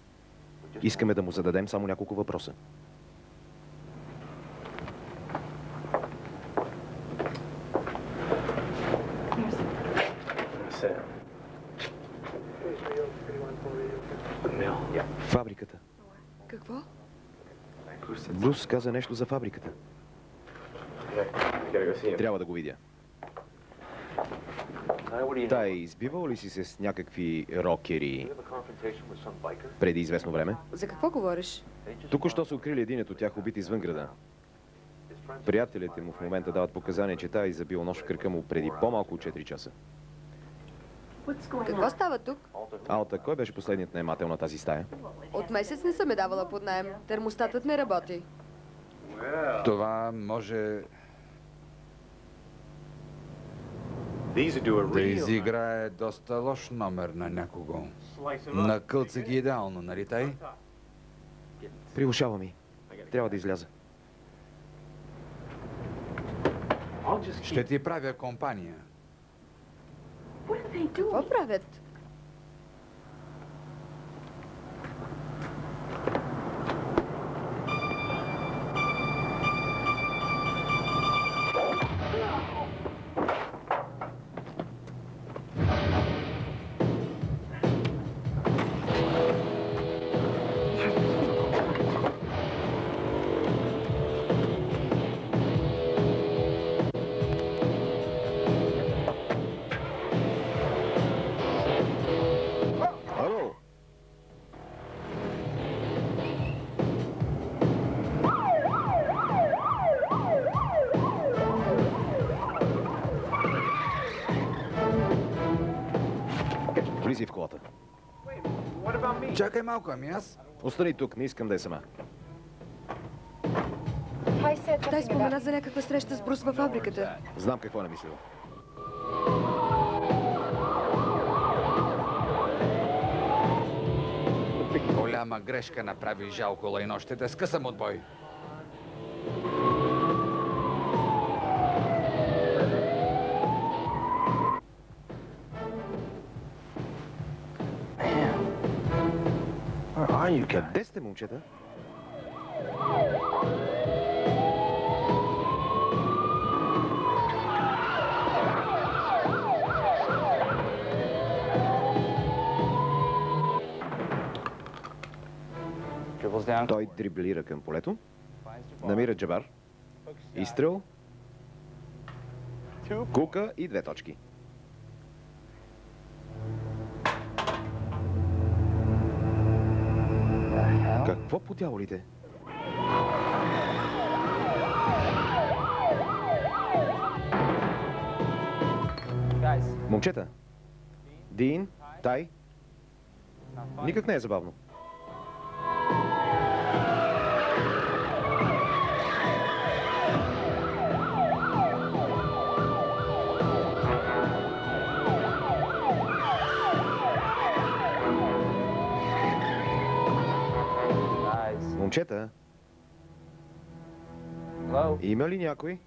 Искаме да му зададем само няколко въпроса. Фабриката. Какво? Брус каза нещо за фабриката. Трябва да го видя. Тай, избивал ли си се с някакви рокери преди известно време? За какво говориш? Току-що са открили един от тях убит извън града. Приятелите му в момента дават показания, че Тай забил нож в кръка му преди по-малко от 4 часа. Какво става тук? Алта, кой беше последният наемател на тази стая? От месец не съм е давала под найем. Термостатът не работи. Това може да изиграе доста лош номер на някого. На кълца ги идеално, нали тай? Прилушава ми. Трябва да изляза. Ще ти правя компания. Какво правят? Чакай малко, ами аз... Остани тук, не искам да е сама. Тай спомена за някаква среща с Брус във фабриката. Знам какво е намислил. Голяма грешка направи жалко лайно. Ще те скъсам от бой. Къде сте, момчета? Той дриблира към полето, намира Джабар, изстрел, кука и две точки. Какво по дяволите? Момчета, Дин, Тай, никак не е забавно. Момчета, има ли някой?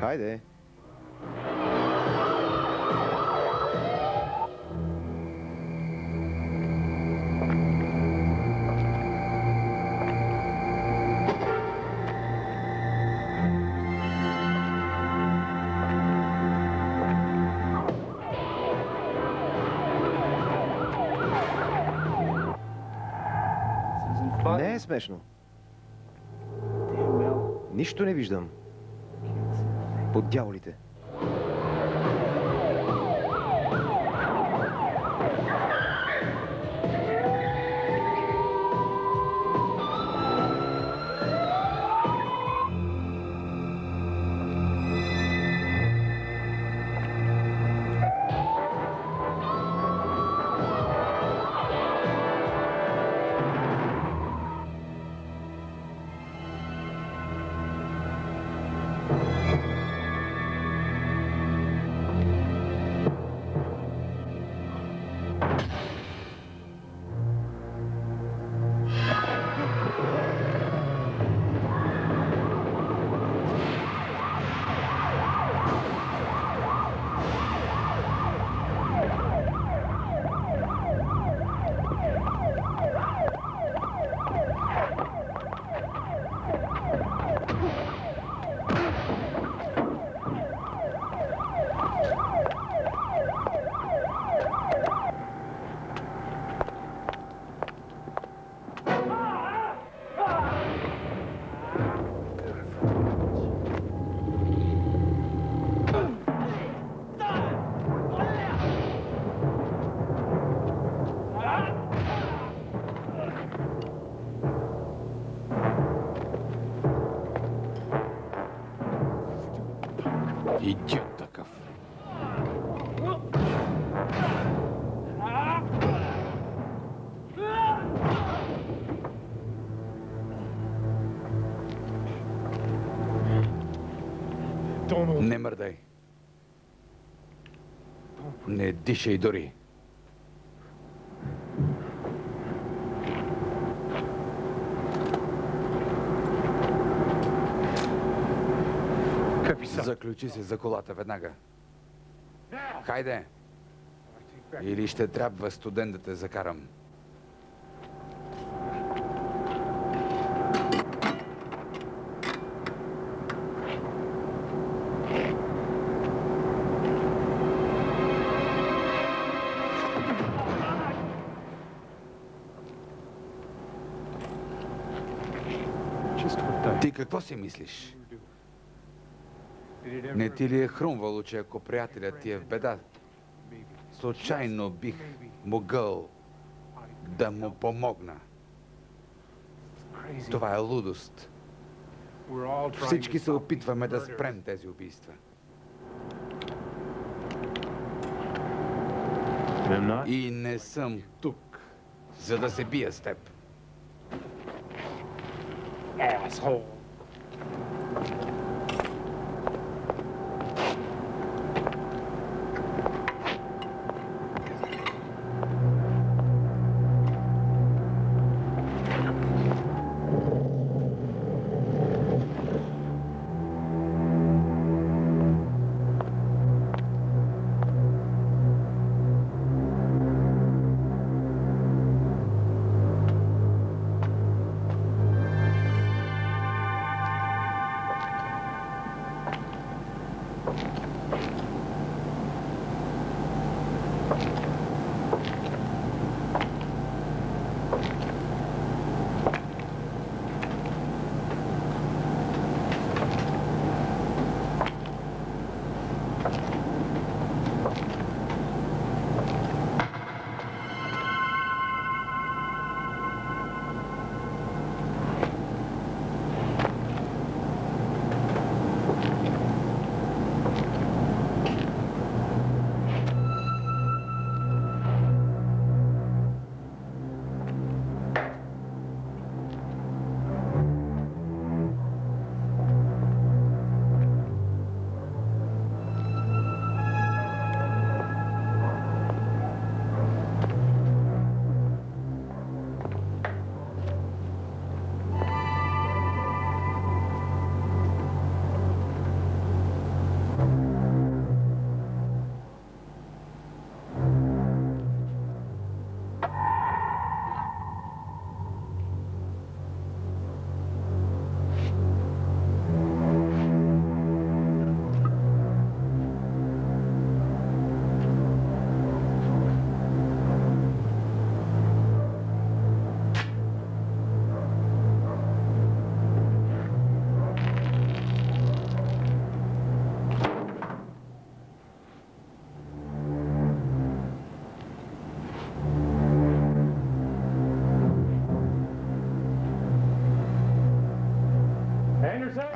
Хайде. Смешно. Нищо не виждам. Под дяволите. Идиот такъв. Не мърдай. Не дишай дори. Заключи се за колата веднага. Хайде! Или ще трябва студен да те закарам. Ти какво си мислиш? Не ти ли е хрумвало, че ако приятелят ти е в беда, случайно бих могъл да му помогна? Това е лудост. Всички се опитваме да спрем тези убийства. И не съм тук, за да се бия с теб. Asshole.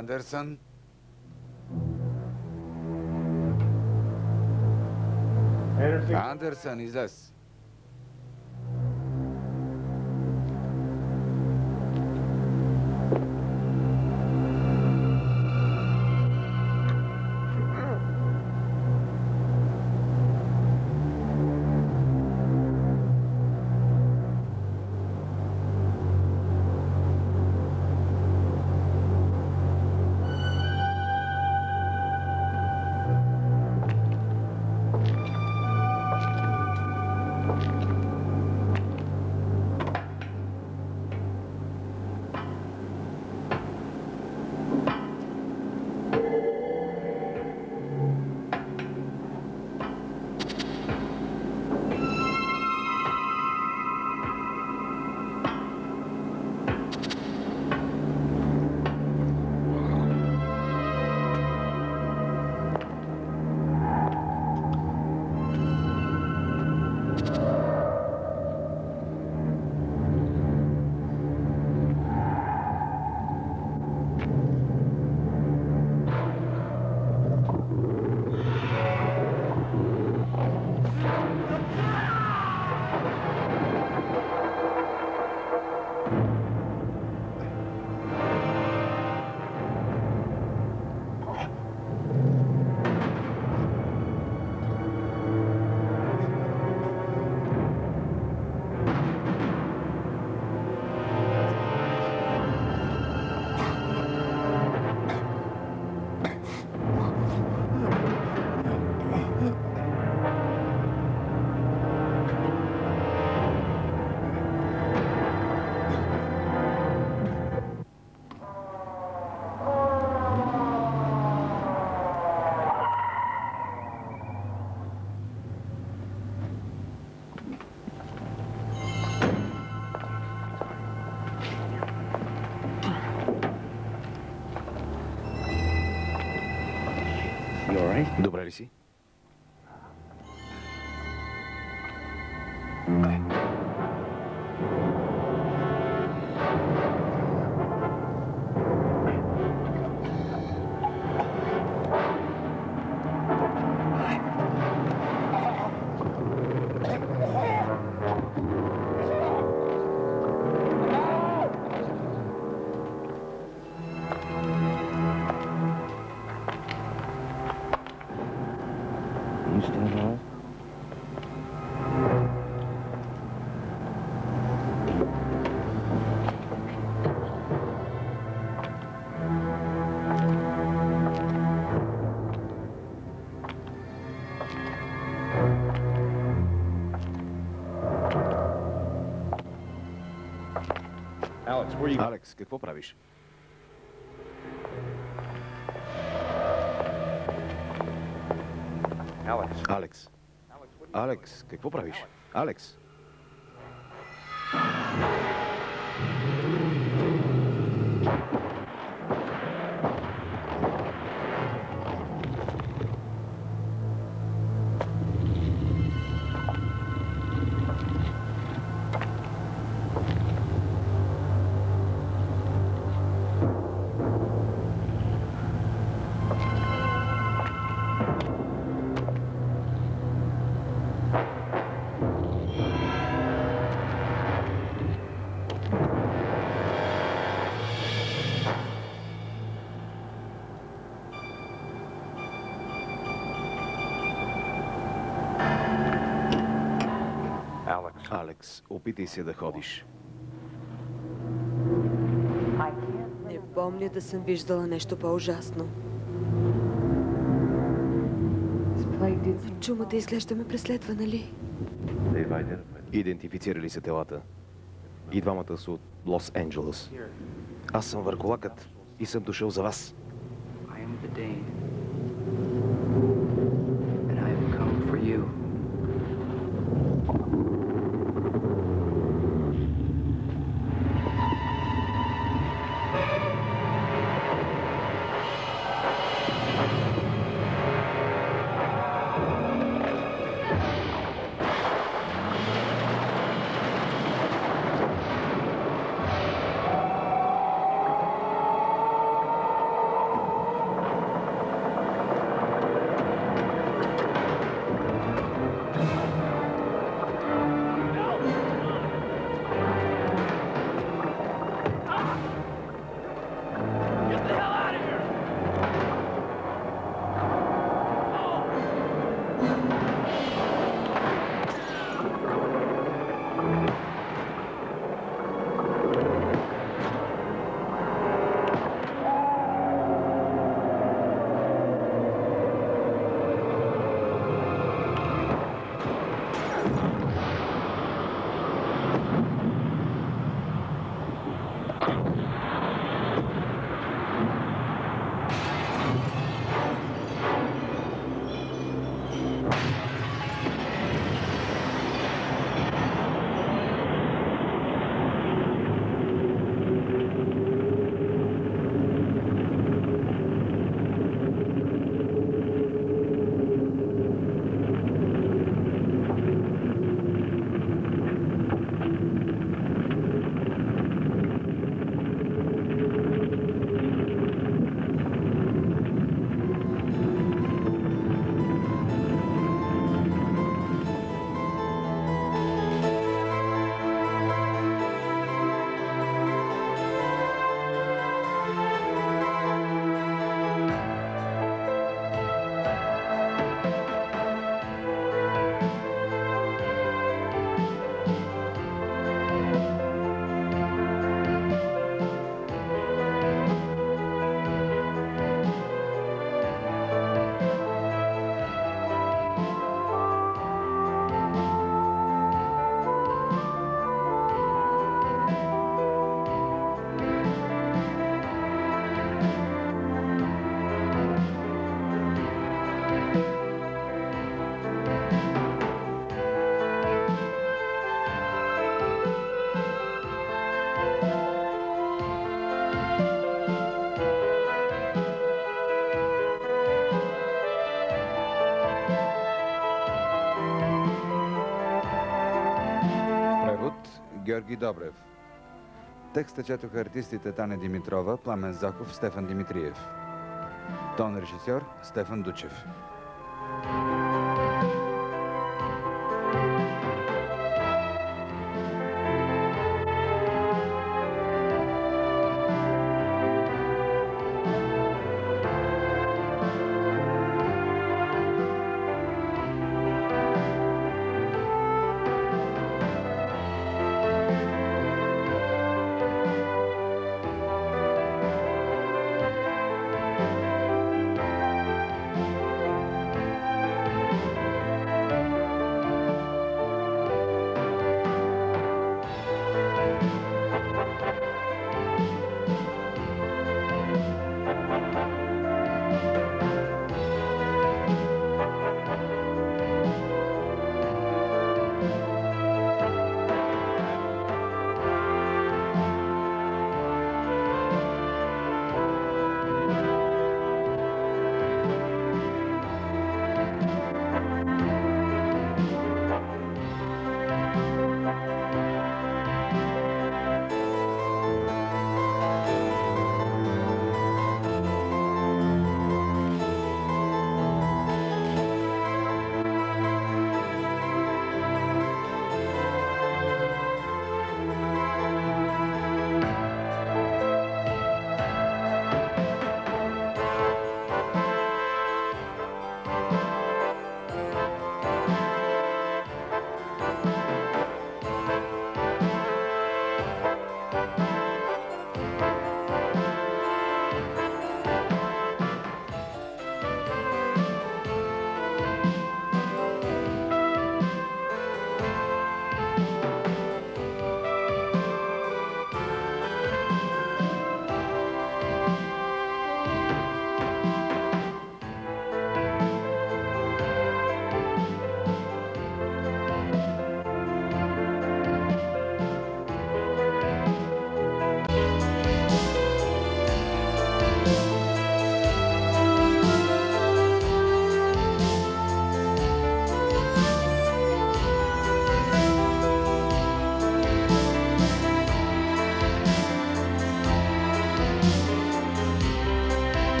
Андерсън? Андерсън, излез. Добре ли Алекс, какво правиш? Алекс. Алекс, какво правиш? Алекс. Опитай се да ходиш. Не помня да съм виждала нещо по-ужасно. Чумата изглежда ме преследва, нали? Идентифицирали се телата. И двамата са от Лос Анджелес. Аз съм върколакът и съм дошъл за вас. I am the Dane. Георги Добрев. Текста четоха артистите Таня Димитрова, Пламен Захов, Стефан Димитриев. Тон режисьор Стефан Дучев.